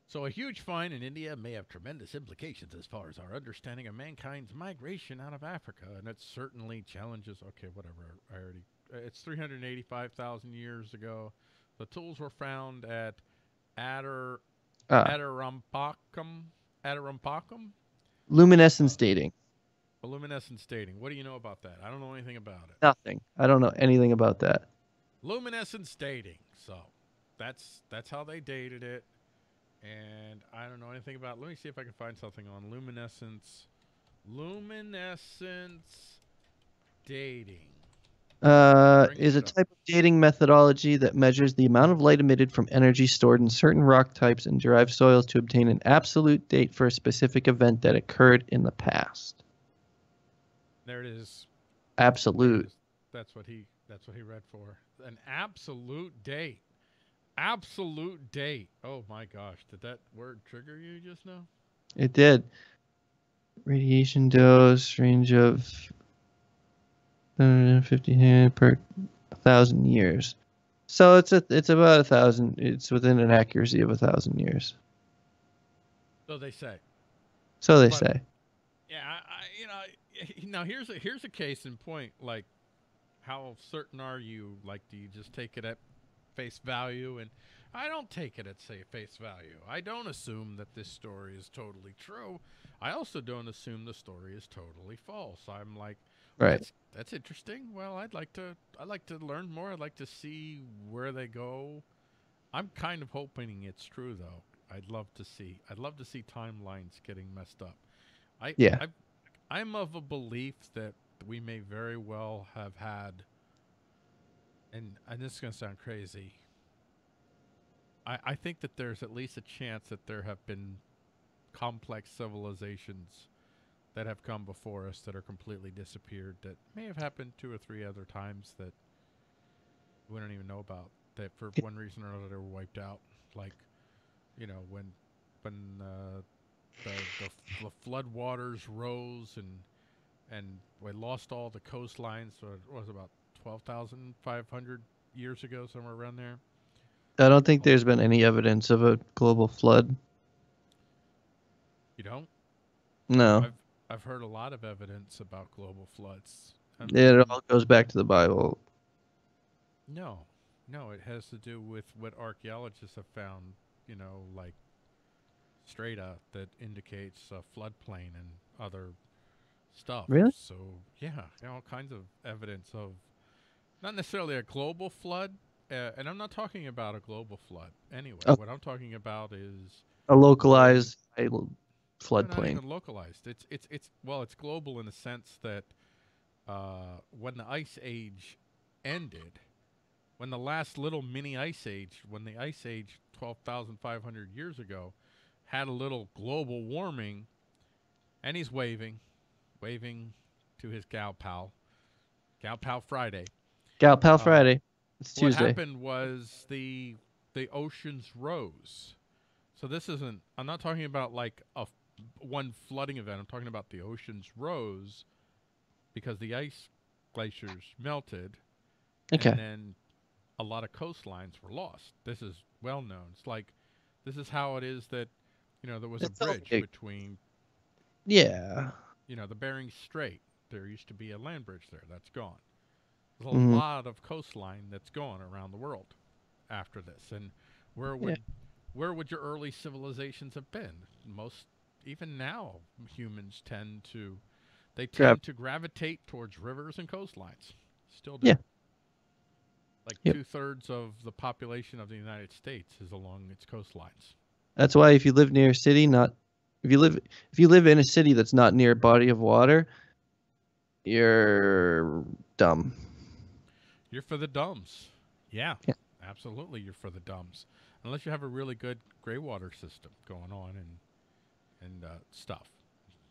Speaker 2: So, a huge find in India may have tremendous implications as far as our understanding of mankind's migration out of Africa, and it certainly challenges. Okay, whatever. I already. uh, It's 385,000 years ago. The tools were found at Adar
Speaker 1: Ah,
Speaker 2: Adirampakam. Adirampakam.
Speaker 1: luminescence dating.
Speaker 2: Luminescence dating. What do you know about that? I don't know anything about it.
Speaker 1: Nothing. I don't know anything about that.
Speaker 2: Luminescence dating. So that's that's how they dated it. And I don't know anything about. Let me see if I can find something on luminescence. Luminescence dating.
Speaker 1: Uh, is a type of dating methodology that measures the amount of light emitted from energy stored in certain rock types and derived soils to obtain an absolute date for a specific event that occurred in the past.
Speaker 2: There it is.
Speaker 1: Absolute.
Speaker 2: That's what he. That's what he read for. An absolute date. Absolute date. Oh my gosh! Did that word trigger you just now?
Speaker 1: It did. Radiation dose range of 150 per thousand years. So it's a, it's about a thousand. It's within an accuracy of a thousand years.
Speaker 2: So they say.
Speaker 1: So they
Speaker 2: But-
Speaker 1: say.
Speaker 2: Yeah, I, I, you know, now here's a here's a case in point. Like, how certain are you? Like, do you just take it at face value? And I don't take it at say face value. I don't assume that this story is totally true. I also don't assume the story is totally false. I'm like,
Speaker 1: Right.
Speaker 2: that's, that's interesting. Well, I'd like to I'd like to learn more. I'd like to see where they go. I'm kind of hoping it's true though. I'd love to see. I'd love to see timelines getting messed up. I
Speaker 1: Yeah.
Speaker 2: I, I'm of a belief that we may very well have had, and and this is gonna sound crazy. I I think that there's at least a chance that there have been complex civilizations that have come before us that are completely disappeared that may have happened two or three other times that we don't even know about that for one reason or another they were wiped out like you know when when uh, the, the the flood waters rose and and we lost all the coastlines so it was about 12,500 years ago somewhere around there
Speaker 1: I don't think there's been any evidence of a global flood.
Speaker 2: you don't
Speaker 1: No.
Speaker 2: I've I've heard a lot of evidence about global floods and
Speaker 1: It all goes back to the Bible.
Speaker 2: No, no, it has to do with what archaeologists have found. You know, like strata that indicates a floodplain and other stuff.
Speaker 1: Really?
Speaker 2: So yeah, you know, all kinds of evidence of not necessarily a global flood, uh, and I'm not talking about a global flood. Anyway,
Speaker 1: Oh.
Speaker 2: what I'm talking about is
Speaker 1: A localized
Speaker 2: not
Speaker 1: floodplain.
Speaker 2: localized. It's it's it's well, it's global in the sense that uh, when the ice age ended, when the last little mini ice age, when the ice age twelve thousand five hundred years ago, had a little global warming, and he's waving, waving to his gal pal, gal pal Friday.
Speaker 1: Gal Pal
Speaker 2: uh,
Speaker 1: Friday. It's
Speaker 2: What
Speaker 1: Tuesday.
Speaker 2: What happened was the the oceans rose. So this isn't. I'm not talking about like a f- one flooding event. I'm talking about the oceans rose because the ice glaciers melted,
Speaker 1: Okay.
Speaker 2: and then a lot of coastlines were lost. This is well known. It's like this is how it is that you know there was
Speaker 1: It's
Speaker 2: a bridge
Speaker 1: big.
Speaker 2: between
Speaker 1: Yeah.
Speaker 2: You know the Bering Strait. There used to be a land bridge there. That's gone. There's a
Speaker 1: Mhm.
Speaker 2: lot of coastline that's gone around the world after this. And where would where would your early civilizations have been? Most, even now, humans tend to, they tend to gravitate towards rivers and coastlines. Still do.
Speaker 1: Yeah.
Speaker 2: Like
Speaker 1: Yep.
Speaker 2: two thirds of the population of the United States is along its coastlines.
Speaker 1: That's why if you live near a city, not if you live if you live in a city that's not near a body of water, you're dumb.
Speaker 2: You're for the dumbs. Yeah,
Speaker 1: Yeah.
Speaker 2: absolutely. You're for the dumbs, unless you have a really good gray water system going on and and uh, stuff.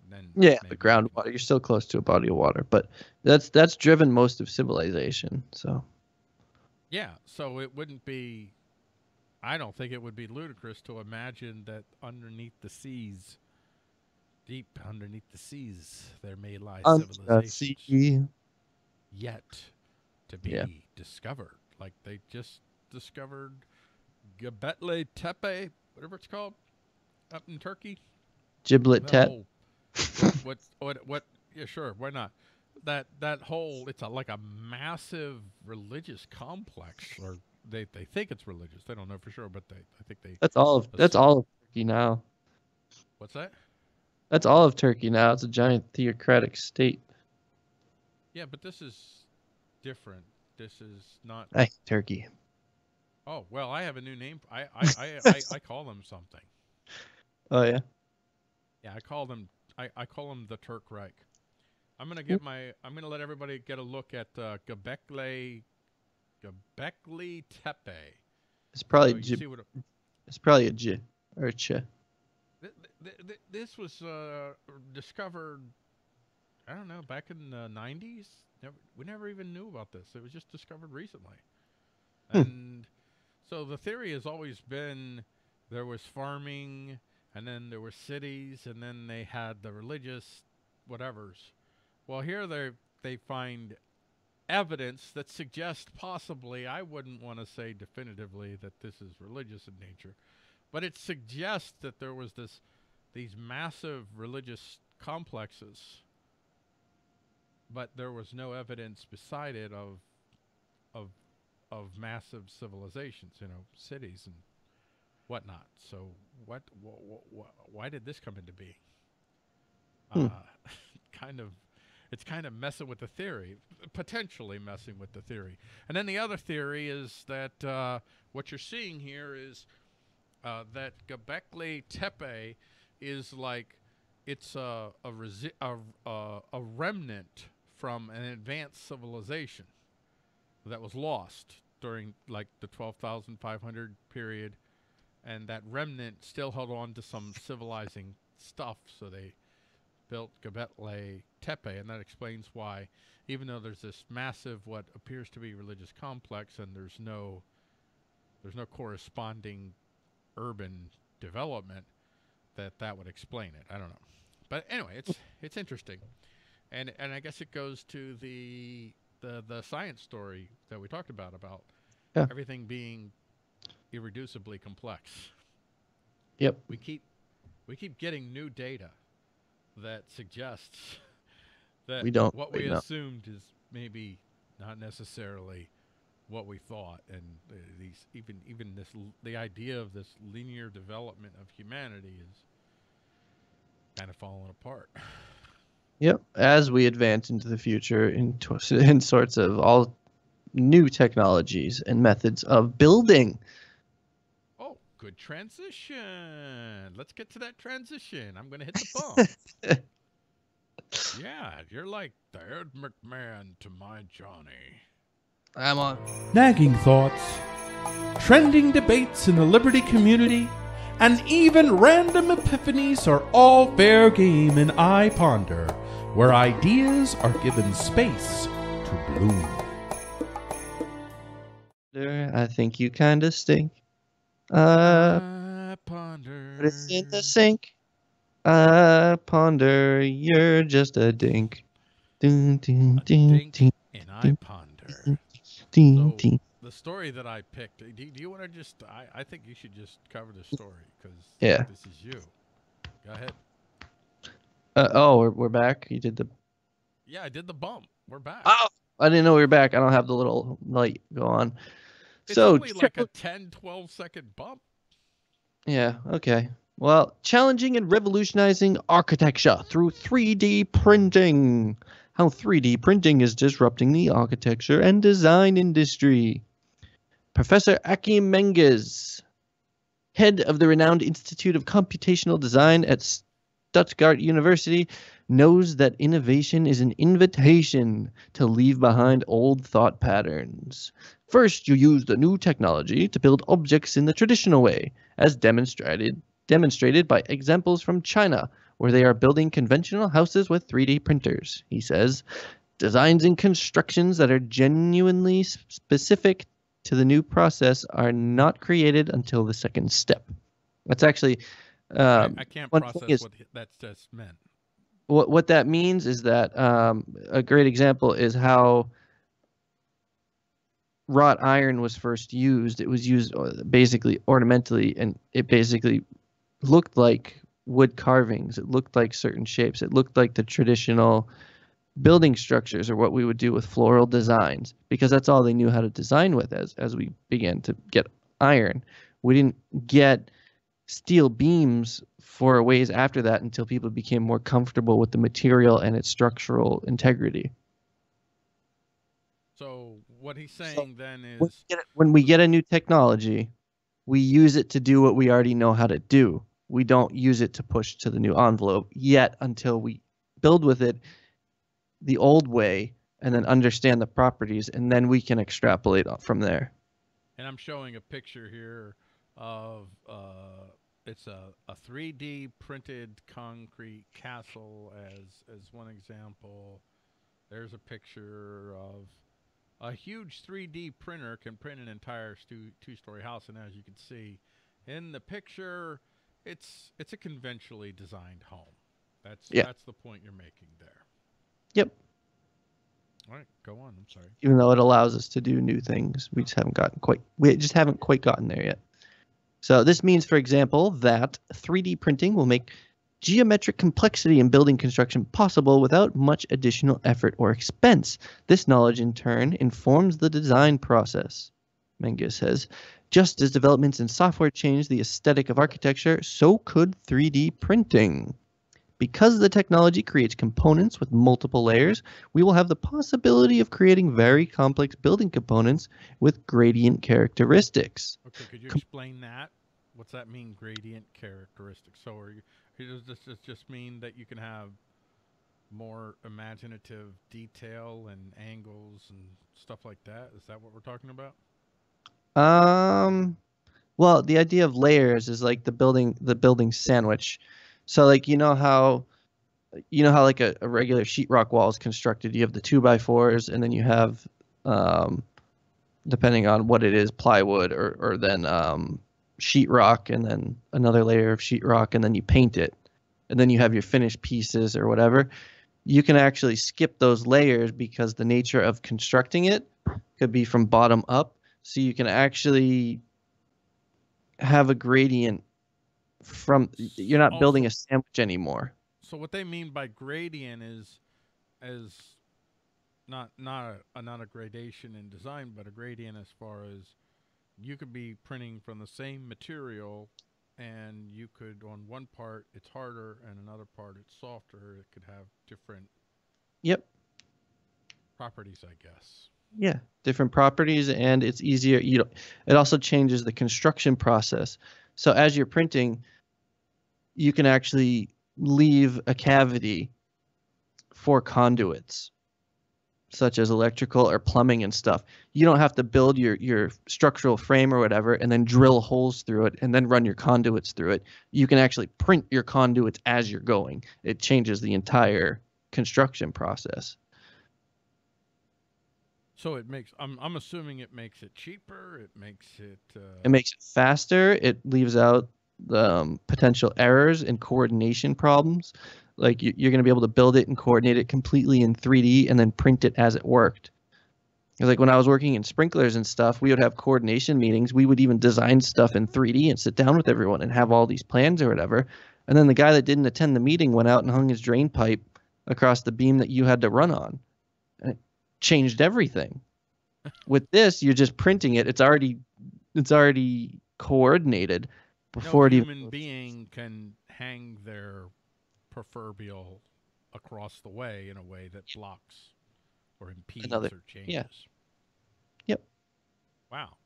Speaker 2: Then
Speaker 1: Yeah,
Speaker 2: maybe
Speaker 1: the groundwater. You're still close to a body of water, but that's that's driven most of civilization. So
Speaker 2: Yeah, so it wouldn't be. I don't think it would be ludicrous to imagine that underneath the seas, deep underneath the seas, there may lie civilizations yet to be
Speaker 1: Yeah.
Speaker 2: discovered. Like they just discovered Göbekli Tepe, whatever it's called, up in Turkey.
Speaker 1: Giblet tet.
Speaker 2: whole- what, what, what? Yeah, sure. Why not? That that whole it's a, like a massive religious complex, or they they think it's religious. They don't know for sure, but they I think they.
Speaker 1: That's all of that's all of Turkey now.
Speaker 2: What's that?
Speaker 1: That's all of Turkey now. It's a giant theocratic state.
Speaker 2: Yeah, but this is different. This is not.
Speaker 1: I hate Turkey.
Speaker 2: Oh well, I have a new name. I I I, I, I call them something.
Speaker 1: Oh yeah.
Speaker 2: Yeah, I call them. I, I call them the Turk Reich. I'm gonna get my. I'm gonna let everybody get a look at uh, Göbekli, Göbekli Tepe.
Speaker 1: It's probably
Speaker 2: So you see what it-
Speaker 1: it's probably a J or a Ch.
Speaker 2: Th- th- th- this was uh, discovered. I don't know, back in the 90s. Never, we never even knew about this. It was just discovered recently.
Speaker 1: Hmm.
Speaker 2: And so the theory has always been there was farming, and then there were cities, and then they had the religious whatevers. Well, here they they find evidence that suggests possibly, I wouldn't want to say definitively that this is religious in nature, but it suggests that there was this these massive religious complexes but there was no evidence beside it of of of massive civilizations you know cities and whatnot. So what wh- wh- wh- why did this come into being?
Speaker 1: Hmm.
Speaker 2: uh, kind of it's kind of messing with the theory potentially messing with the theory. And then the other theory is that uh, what you're seeing here is uh, that Göbekli Tepe is like it's a a, resi- a a a remnant from an advanced civilization that was lost during like the 12,500 period. And that remnant still held on to some civilizing stuff so they built Göbekli Tepe. And that explains why even though there's this massive what appears to be religious complex and there's no there's no corresponding urban development that that would explain it. I don't know. But anyway, it's it's interesting. And and I guess it goes to the the the science story that we talked about about
Speaker 1: Yeah.
Speaker 2: everything being irreducibly complex.
Speaker 1: Yep.
Speaker 2: We keep we keep getting new data that suggests that
Speaker 1: We don't
Speaker 2: what
Speaker 1: really
Speaker 2: we assumed is maybe not necessarily what we thought and these even even this the idea of this linear development of humanity is kind of falling apart
Speaker 1: Yep. As we advance into the future in, in sorts of all new technologies and methods of building.
Speaker 2: oh good transition let's get to that transition i'm gonna hit the bump yeah you're like the ed mcmahon to my johnny
Speaker 1: I'm on.
Speaker 5: nagging thoughts, trending debates in the Liberty community, and even random epiphanies are all fair game in iPonder, where ideas are given space to bloom.
Speaker 1: I think you kind of stink. Uh,
Speaker 2: I ponder
Speaker 1: put it in the sink. I ponder you're just a dink. Ding, ding,
Speaker 2: A
Speaker 1: ding,
Speaker 2: dink
Speaker 1: ding,
Speaker 2: and i
Speaker 1: ding,
Speaker 2: ponder
Speaker 1: ding,
Speaker 2: So-
Speaker 1: ding.
Speaker 2: the story that I picked. Do, do you want to just? I, I think you should just cover the story because
Speaker 1: Yeah.
Speaker 2: this is you. Go ahead.
Speaker 1: Uh, oh, we're, we're back. You did the.
Speaker 2: Yeah, I did the bump. We're back.
Speaker 1: Oh, I didn't know we were back. I don't have the little light go on.
Speaker 2: it's
Speaker 1: so,
Speaker 2: only like a
Speaker 1: triple-
Speaker 2: 10, 12 second bump.
Speaker 1: Yeah, okay. Well, challenging and revolutionizing architecture through 3D printing. How 3D printing is disrupting the architecture and design industry. Professor Achim Menges, head of the renowned Institute of Computational Design at Stuttgart University, knows that innovation is an invitation to leave behind old thought patterns. First, you use the new technology to build objects in the traditional way, as demonstrated demonstrated by examples from China, where they are building conventional houses with 3D printers, he says. Designs and constructions that are genuinely specific to the new process are not created until the second step. That's actually um,
Speaker 2: I, I can't process
Speaker 1: is-
Speaker 2: what that's just meant.
Speaker 1: what what that means is that um, a great example is how wrought iron was first used. It was used uh, basically ornamentally, and it basically looked like wood carvings. It looked like certain shapes. It looked like the traditional building structures or what we would do with floral designs because that's all they knew how to design with as as we began to get iron. We didn't get steel beams for a ways after that until people became more comfortable with the material and its structural integrity.
Speaker 2: So what he's saying then
Speaker 1: When
Speaker 2: is
Speaker 1: we, get, when we get a new technology, we use it to do what we already know how to do. We don't use it to push to the new envelope yet until we build with it the old way and then understand the properties, and then we can extrapolate from there.
Speaker 2: and I'm showing a picture here of uh, it's a, a 3D printed concrete castle as as one example. There's a picture of a huge 3D printer can print an entire stu- two-story house, and as you can see in the picture, it's it's a conventionally designed home. That's
Speaker 1: Yeah.
Speaker 2: that's the point you're making there.
Speaker 1: Yep.
Speaker 2: All right, go on. I'm sorry.
Speaker 1: Even though it allows us to do new things, we just haven't gotten quite we just haven't quite gotten there yet. So this means, for example, that 3D printing will make geometric complexity in building construction possible without much additional effort or expense. This knowledge, in turn, informs the design process. Menges says, just as developments in software change the aesthetic of architecture, so could 3D printing. Because the technology creates components with multiple layers, we will have the possibility of creating very complex building components with gradient characteristics.
Speaker 2: Okay, could you
Speaker 1: Com-
Speaker 2: explain that? What's that mean, gradient characteristics? So, are you, does this just- just mean that you can have more imaginative detail and angles and stuff like that? Is that what we're talking about?
Speaker 1: Um, well, the idea of layers is like the building the building sandwich. So like you know how you know how like a, a regular sheetrock wall is constructed. You have the two by fours, and then you have um, depending on what it is, plywood or or then um, sheetrock, and then another layer of sheetrock, and then you paint it, and then you have your finished pieces or whatever. You can actually skip those layers because the nature of constructing it could be from bottom up so you can actually have a gradient from you're not oh, building a sandwich anymore.
Speaker 2: So, what they mean by gradient is, as not not a, not a gradation in design, but a gradient as far as you could be printing from the same material and you could on one part it's harder and another part it's softer. It could have different
Speaker 1: yep.
Speaker 2: properties i guess
Speaker 1: yeah different properties and it's easier you know it also changes the construction process. So as you're printing you can actually leave a cavity for conduits such as electrical or plumbing and stuff. You don't have to build your your structural frame or whatever and then drill holes through it and then run your conduits through it. You can actually print your conduits as you're going. It changes the entire construction process
Speaker 2: so it makes i'm, I'm assuming it makes it cheaper it makes it uh,
Speaker 1: it makes it faster it leaves out the um, potential errors and coordination problems. Like you, you're going to be able to build it and coordinate it completely in 3d and then print it as it worked. 'Cause, like when i was working in sprinklers and stuff we would have coordination meetings we would even design stuff in 3d and sit down with everyone and have all these plans or whatever. And then the guy that didn't attend the meeting went out and hung his drain pipe across the beam that you had to run on changed everything with this you're just printing it it's already it's already coordinated before
Speaker 2: no
Speaker 1: it even
Speaker 2: human being can hang their proverbial across the way in a way that blocks or impedes
Speaker 1: Another-
Speaker 2: or changes.
Speaker 1: yeah. Yep.
Speaker 2: Wow.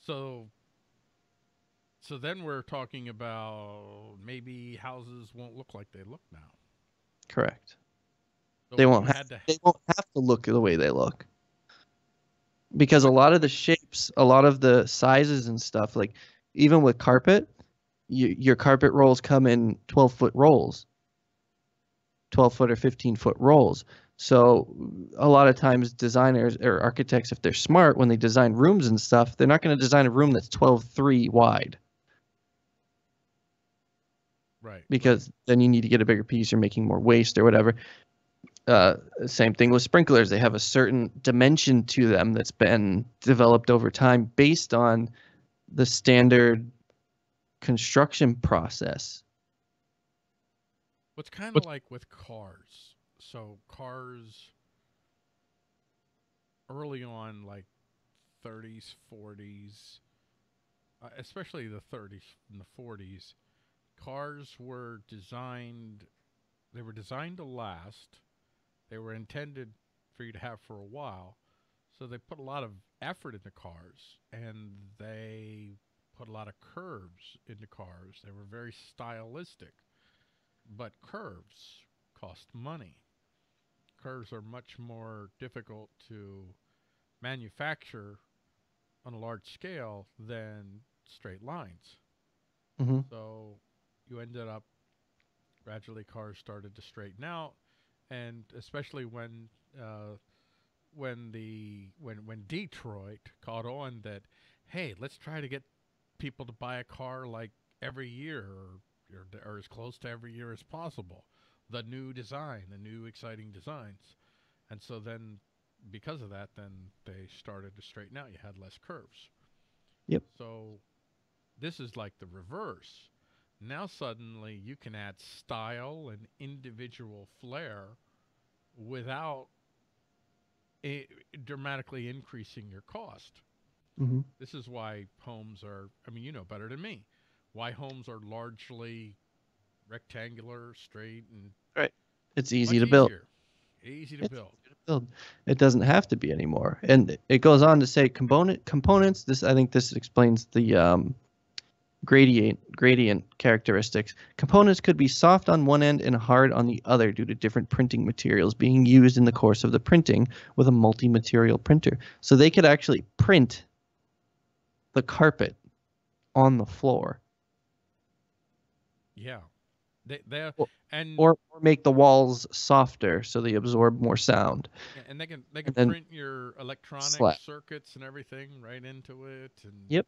Speaker 2: So so then we're talking about maybe houses won't look like they look now.
Speaker 1: correct.
Speaker 2: So
Speaker 1: They won't have-
Speaker 2: to
Speaker 1: They won't have to look the way they look. Because a lot of the shapes, a lot of the sizes and stuff, like even with carpet, you, your carpet rolls come in 12 foot rolls, 12 foot or 15 foot rolls. So a lot of times designers or architects, if they're smart, when they design rooms and stuff, they're not going to design a room that's 12 3 wide
Speaker 2: right.
Speaker 1: because then you need to get a bigger piece. You're making more waste or whatever. Uh, same thing with sprinklers. They have a certain dimension to them that's been developed over time based on the standard construction process.
Speaker 2: What's kind of like with cars. So cars early on, like 30s, 40s, uh, especially the 30s and the 40s, cars were designed. They were designed to last. They were intended for you to have for a while. So they put a lot of effort into cars, and they put a lot of curves into cars. They were very stylistic but curves cost money. Curves are much more difficult to manufacture on a large scale than straight lines.
Speaker 1: hmm
Speaker 2: So you ended up gradually cars started to straighten out, and especially when uh, when the when when Detroit caught on that, hey, let's try to get people to buy a car like every year or or, or as close to every year as possible. The new design, the new exciting designs, and so then because of that, then they started to straighten out. You had less curves.
Speaker 1: Yep.
Speaker 2: So this is like the reverse. Now suddenly you can add style and individual flair without i dramatically increasing your cost.
Speaker 1: hmm
Speaker 2: This is why homes are, I mean, you know better than me, why homes are largely rectangular, straight, and right.
Speaker 1: It's easy
Speaker 2: much
Speaker 1: to build.
Speaker 2: Easy to
Speaker 1: It's
Speaker 2: build.
Speaker 1: build. It doesn't have to be anymore. And it goes on to say component components. This I think this explains the um, gradient gradient characteristics. Components could be soft on one end and hard on the other due to different printing materials being used in the course of the printing with a multi-material printer. So they could actually print the carpet on the floor
Speaker 2: Yeah. They, they
Speaker 1: Or-
Speaker 2: and
Speaker 1: or, or make the walls softer so they absorb more sound.
Speaker 2: and they can they can print your electronic
Speaker 1: slap.
Speaker 2: circuits and everything right into it and
Speaker 1: Yep.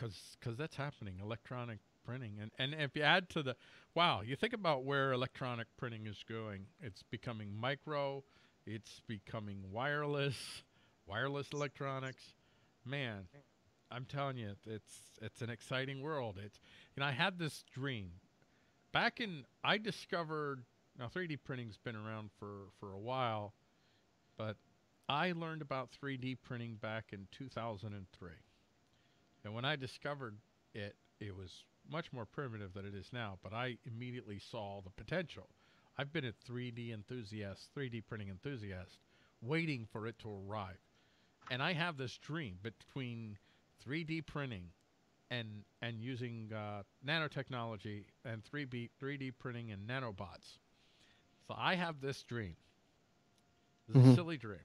Speaker 2: Because because that's happening electronic printing. And and if you add to the wow you think about where electronic printing is going. It's becoming micro it's becoming wireless wireless electronics. Man i'm telling you it's it's an exciting world. It's you know i had this dream. Back in i discovered now 3d printing's been around for for a while but i learned about 3d printing back in 2003 and when I discovered it, it was much more primitive than it is now, but I immediately saw the potential. I've been a 3D enthusiast, 3D printing enthusiast, waiting for it to arrive. And I have this dream between 3D printing and and using uh, nanotechnology and 3D 3D printing and nanobots. So I have this dream. This is a
Speaker 1: Mhm.
Speaker 2: silly dream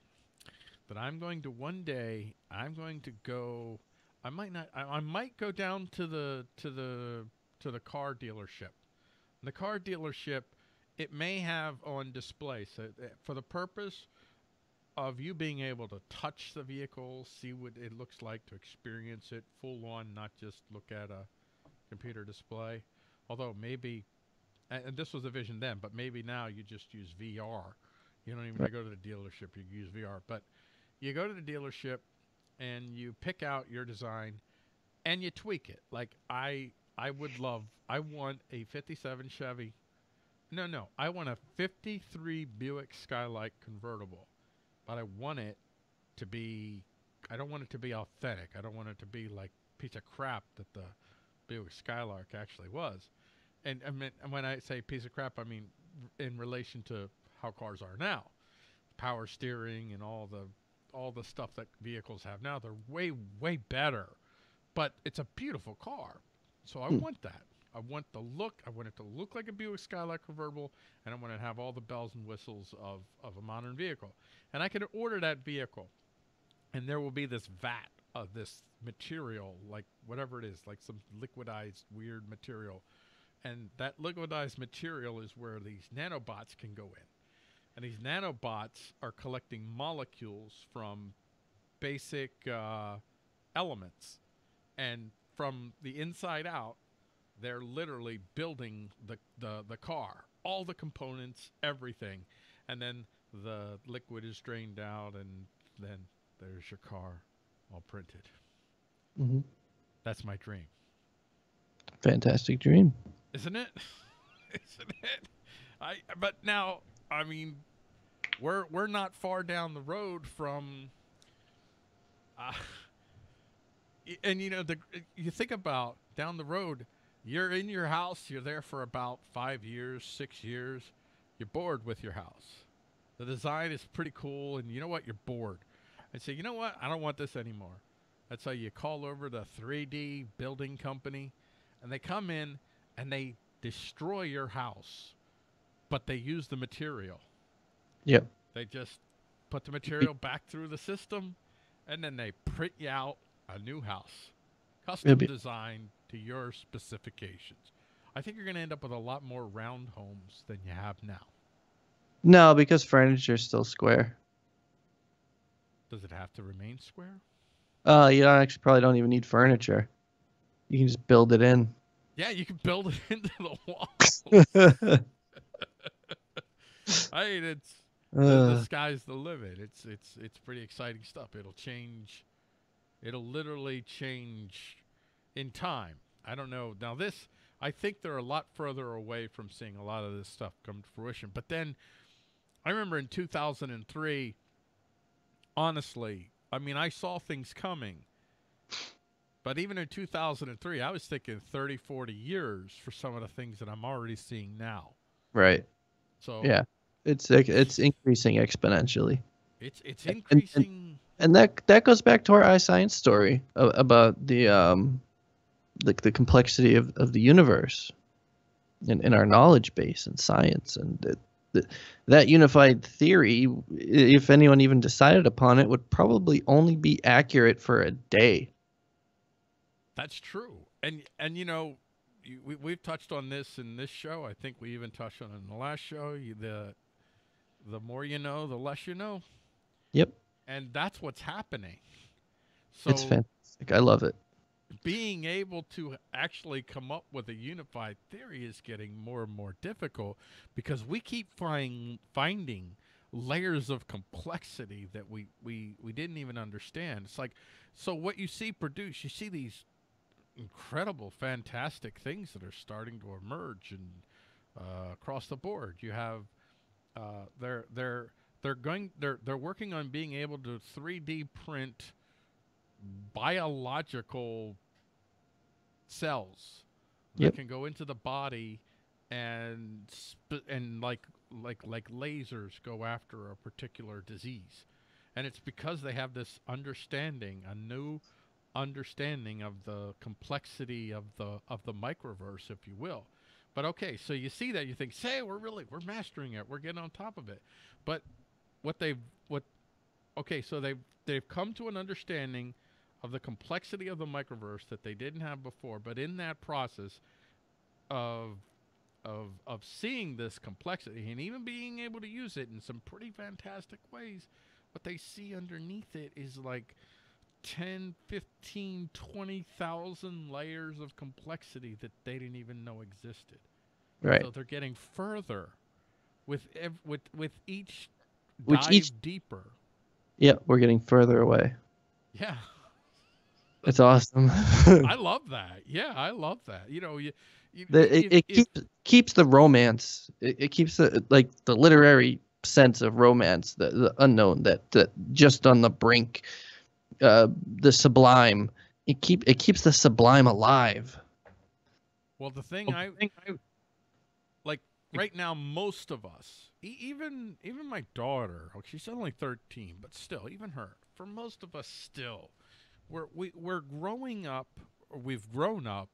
Speaker 2: that I'm going to one day I'm going to go I might not I, I might go down to the to the to the car dealership. The car dealership it may have on display so uh, for the purpose of you being able to touch the vehicle, see what it looks like to experience it full on, not just look at a computer display. Although maybe and, and this was a vision then, but maybe now you just use VR. You don't even
Speaker 1: Right.
Speaker 2: go to the dealership, you use VR. But you go to the dealership and you pick out your design and you tweak it. Like I I would love I want a 57 Chevy. No, no. I want a 53 Buick Skylark convertible. But I want it to be I don't want it to be authentic. I don't want it to be like piece of crap that the Buick Skylark actually was. And I mean, when I say piece of crap, I mean in relation to how cars are now, power steering and all the all the stuff that vehicles have now. They're way way better, but it's a beautiful car. So I
Speaker 1: Hmm.
Speaker 2: want that. I want the look. I want it to look like a Buick Skylark convertible, and I want to have all the bells and whistles of, of a modern vehicle. And I can order that vehicle, and there will be this vat of this material, like whatever it is, like some liquidized weird material. And that liquidized material is where these nanobots can go in. And these nanobots are collecting molecules from basic uh, elements. And from the inside out, they're literally building the, the, the car, all the components, everything. And then the liquid is drained out, and then there's your car all printed.
Speaker 1: hmm
Speaker 2: That's my dream,
Speaker 1: Fantastic dream.
Speaker 2: isn't it? isn't it? I but now I mean we're we're not far down the road from uh, and you know the you think about down the road you're in your house you're there for about 5 years 6 years you're bored with your house. The design is pretty cool and you know what? You're bored. And say you know what? I don't want this anymore. That's how you call over the 3D building company and they come in and they destroy your house but they use the material
Speaker 1: Yep.
Speaker 2: they just put the material back through the system, and then they print you out a new house, custom
Speaker 1: be-
Speaker 2: designed to your specifications. I think you're going to end up with a lot more round homes than you have now.
Speaker 1: No, because furniture's still square.
Speaker 2: Does it have to remain square?
Speaker 1: Uh, you don't actually probably don't even need furniture. You can just build it in.
Speaker 2: Yeah, you can build it into the wall. I mean, it's the, the
Speaker 1: Uh,
Speaker 2: sky's the limit. It's it's it's pretty exciting stuff. It'll change. It'll literally change in time. I don't know. Now this, I think they're a lot further away from seeing a lot of this stuff come to fruition. But then, I remember in 2003. Honestly, I mean, I saw things coming. But even in 2003, I was thinking 30, 40 years for some of the things that I'm already seeing now.
Speaker 1: right.
Speaker 2: So
Speaker 1: Yeah. It's it's increasing exponentially.
Speaker 2: it's it's
Speaker 1: And- and-
Speaker 2: increasing.
Speaker 1: and that that goes back to our iScience story about the um the, the complexity of, of the universe and, and our knowledge base and science and the, the, that unified theory if anyone even decided upon it would probably only be accurate for a day
Speaker 2: That's true, and and you know, we we've touched on this in this show. I think we even touched on it in the last show. The the more you know, the less you know,
Speaker 1: yep
Speaker 2: and that's what's happening. So
Speaker 1: it's fantastic i love it
Speaker 2: being able to actually come up with a unified theory is getting more and more difficult because we keep find, finding layers of complexity that we, we, we didn't even understand. It's like, so what you see produced, you see these incredible, fantastic things that are starting to emerge and uh, across the board. You have uh, they're they're they're going they're they're working on being able to 3D print biological cells
Speaker 1: Yep.
Speaker 2: that can go into the body and sp- and like like like lasers go after a particular disease and it's because they have this understanding a new understanding of the complexity of the of the microverse if you will but okay so you see that you think say we're really we're mastering it we're getting on top of it. But what they've what okay so they've they've come to an understanding of the complexity of the microverse that they didn't have before but in that process of of of seeing this complexity and even being able to use it in some pretty fantastic ways what they see underneath it is like 10 15 20,000 layers of complexity that they didn't even know existed.
Speaker 1: Right.
Speaker 2: So they're getting further with ev- with with each
Speaker 1: Which
Speaker 2: dive
Speaker 1: each-
Speaker 2: deeper.
Speaker 1: Yeah we're getting further away.
Speaker 2: Yeah.
Speaker 1: It's awesome.
Speaker 2: I love that. Yeah, I love that. You know, you, you
Speaker 1: the,
Speaker 2: if-
Speaker 1: it, it keeps keeps the romance it, it keeps the like the literary sense of romance the, the unknown that, that just on the brink uh the sublime. It keep it keeps the sublime alive.
Speaker 2: Well, the thing
Speaker 1: Well,
Speaker 2: I
Speaker 1: the thing I-
Speaker 2: like right now most of us e- even even my daughter oh, she's only 13 but still even her for most of us still we're we, we're growing up or we've grown up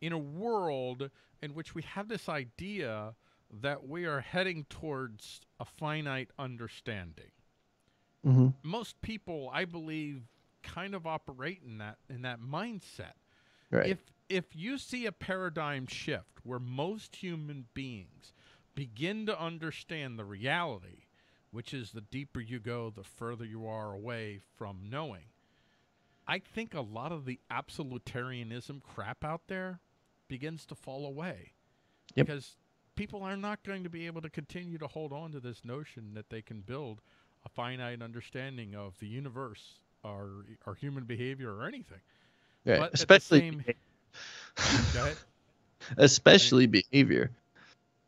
Speaker 2: in a world in which we have this idea that we are heading towards a finite understanding.
Speaker 1: Mhm.
Speaker 2: most people i believe kind of operate in that in that mindset
Speaker 1: Right.
Speaker 2: if if you see a paradigm shift where most human beings begin to understand the reality, which is the deeper you go, the further you are away from knowing. I think a lot of the absolutarianism crap out there begins to fall away.
Speaker 1: Yep.
Speaker 2: Because people are not going to be able to continue to hold on to this notion that they can build a finite understanding of the universe or or human behavior or anything.
Speaker 1: right.
Speaker 2: but
Speaker 1: Especially
Speaker 2: same-
Speaker 1: beha-
Speaker 2: Go ahead.
Speaker 1: especially behavior.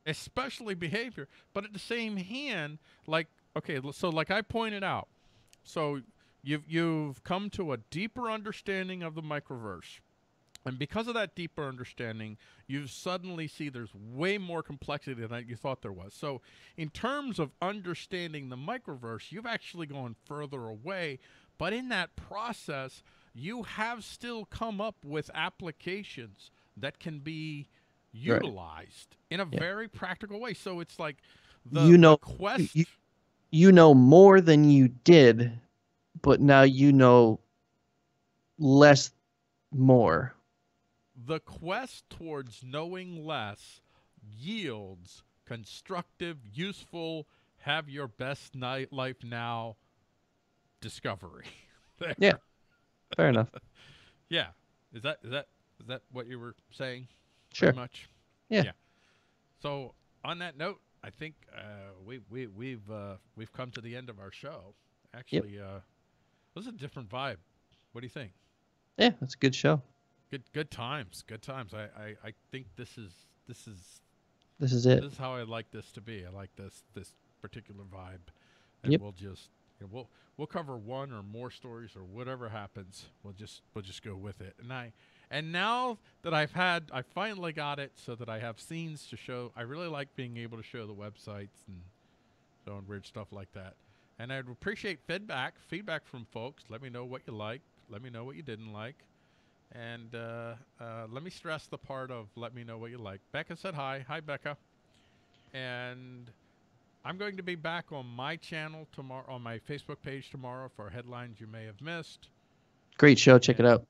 Speaker 2: especially behavior. But at the same hand, like okay, so like I pointed out, so you've you've come to a deeper understanding of the microverse. And because of that deeper understanding, you suddenly see there's way more complexity than you thought there was. So, in terms of understanding the microverse, you've actually gone further away. But in that process, you have still come up with applications that can be utilized in a
Speaker 1: Yeah.
Speaker 2: very practical way. So it's like the,
Speaker 1: You know-
Speaker 2: quest.
Speaker 1: you- You know more than you did, but now you know less more.
Speaker 2: the quest towards knowing less yields constructive, useful, have your best night life now discovery.
Speaker 1: Yeah. Fair enough.
Speaker 2: Yeah. Is that is that is that what you were saying?
Speaker 1: Sure.
Speaker 2: Pretty much.
Speaker 1: Yeah. yeah.
Speaker 2: So on that note, I think uh, we we we've uh, we've come to the end of our show. Actually, uh, this is a different vibe. What do you think?
Speaker 1: Yeah, it's a good show.
Speaker 2: Good good times. Good times. I, I, I think this is this is
Speaker 1: This is it.
Speaker 2: this is how I like this to be. I like this this particular vibe, and
Speaker 1: Yep.
Speaker 2: we'll just you know, we'll we'll cover one or more stories or whatever happens. We'll just we'll just go with it. And I and now that I've had I finally got it so that I have scenes to show. I really like being able to show the websites and showing weird stuff like that. And I'd appreciate feedback feedback from folks. Let me know what you like. Let me know what you didn't like. And uh, uh, let me stress the part of let me know what you like. Becca said hi. Hi, Becca. And I'm going to be back on my channel tomorrow, on my Facebook page tomorrow for headlines you may have missed.
Speaker 1: Great show. Check it out.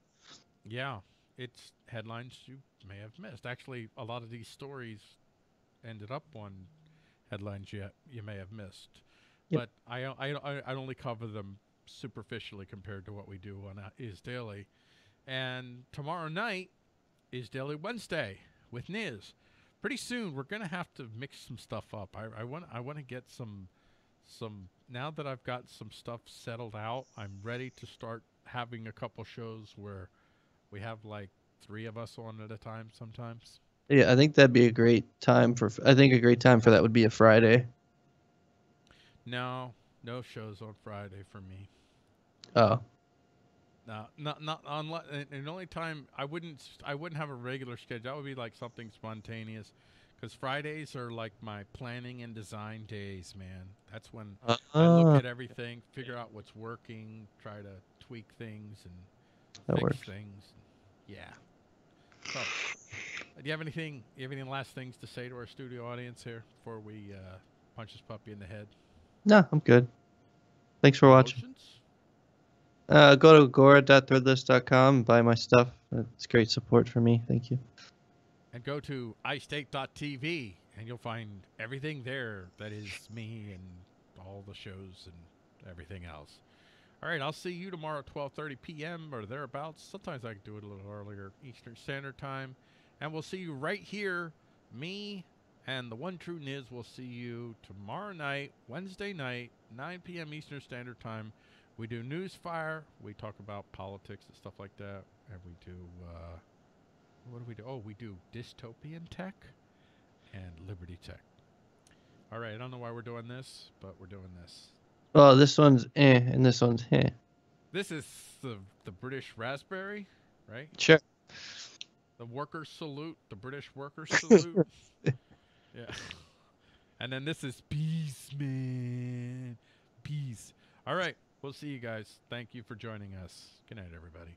Speaker 2: Yeah, it's headlines you may have missed. Actually, a lot of these stories ended up on headlines you you may have missed.
Speaker 1: Yep.
Speaker 2: But I only cover them superficially compared to what we do on uh, iSDaily. And tomorrow night is Daily Wednesday with Niz. Pretty soon we're gonna have to mix some stuff up. I, I want I want to get some some now that I've got some stuff settled out. I'm ready to start having a couple shows where we have like three of us on at a time sometimes.
Speaker 1: Yeah, I think that'd be a great time for. I think a great time for that would be a Friday.
Speaker 2: No, no shows on Friday for me.
Speaker 1: Oh,
Speaker 2: No, not not unless and only time I wouldn't I wouldn't have a regular schedule. That would be like something spontaneous, because Fridays are like my planning and design days. Man, that's when I
Speaker 1: Ah,
Speaker 2: look at everything, figure out what's working, try to tweak things and fix
Speaker 1: works.
Speaker 2: things. Yeah. So, do you have anything? You have any last things to say to our studio audience here before we uh, punch this puppy in the head?
Speaker 1: no, I'm good. Thanks for watching.
Speaker 2: Emotions?
Speaker 1: Uh, go to agora.threadless.com and buy my stuff. It's great support for me. Thank you.
Speaker 2: and go to iState.tv and you'll find everything there that is me and all the shows and everything else. All right, I'll see you tomorrow at 12:30 p.m. or thereabouts. Sometimes I can do it a little earlier, Eastern Standard Time, and we'll see you right here. Me and the one true Niz will see you tomorrow night, Wednesday night, 9 p.m. Eastern Standard Time. We do Newsfire. We talk about politics and stuff like that, and we do. Uh, what do we do? Oh, we do dystopian tech and liberty tech. All right, I don't know why we're doing this, but we're doing this.
Speaker 1: Well, this one's eh, and this one's eh.
Speaker 2: This is the the British raspberry, right?
Speaker 1: Sure.
Speaker 2: The workers salute, the British workers salute. yeah. And then this is peace, man. Peace. All right. We'll see you guys. Thank you for joining us. Good night, everybody.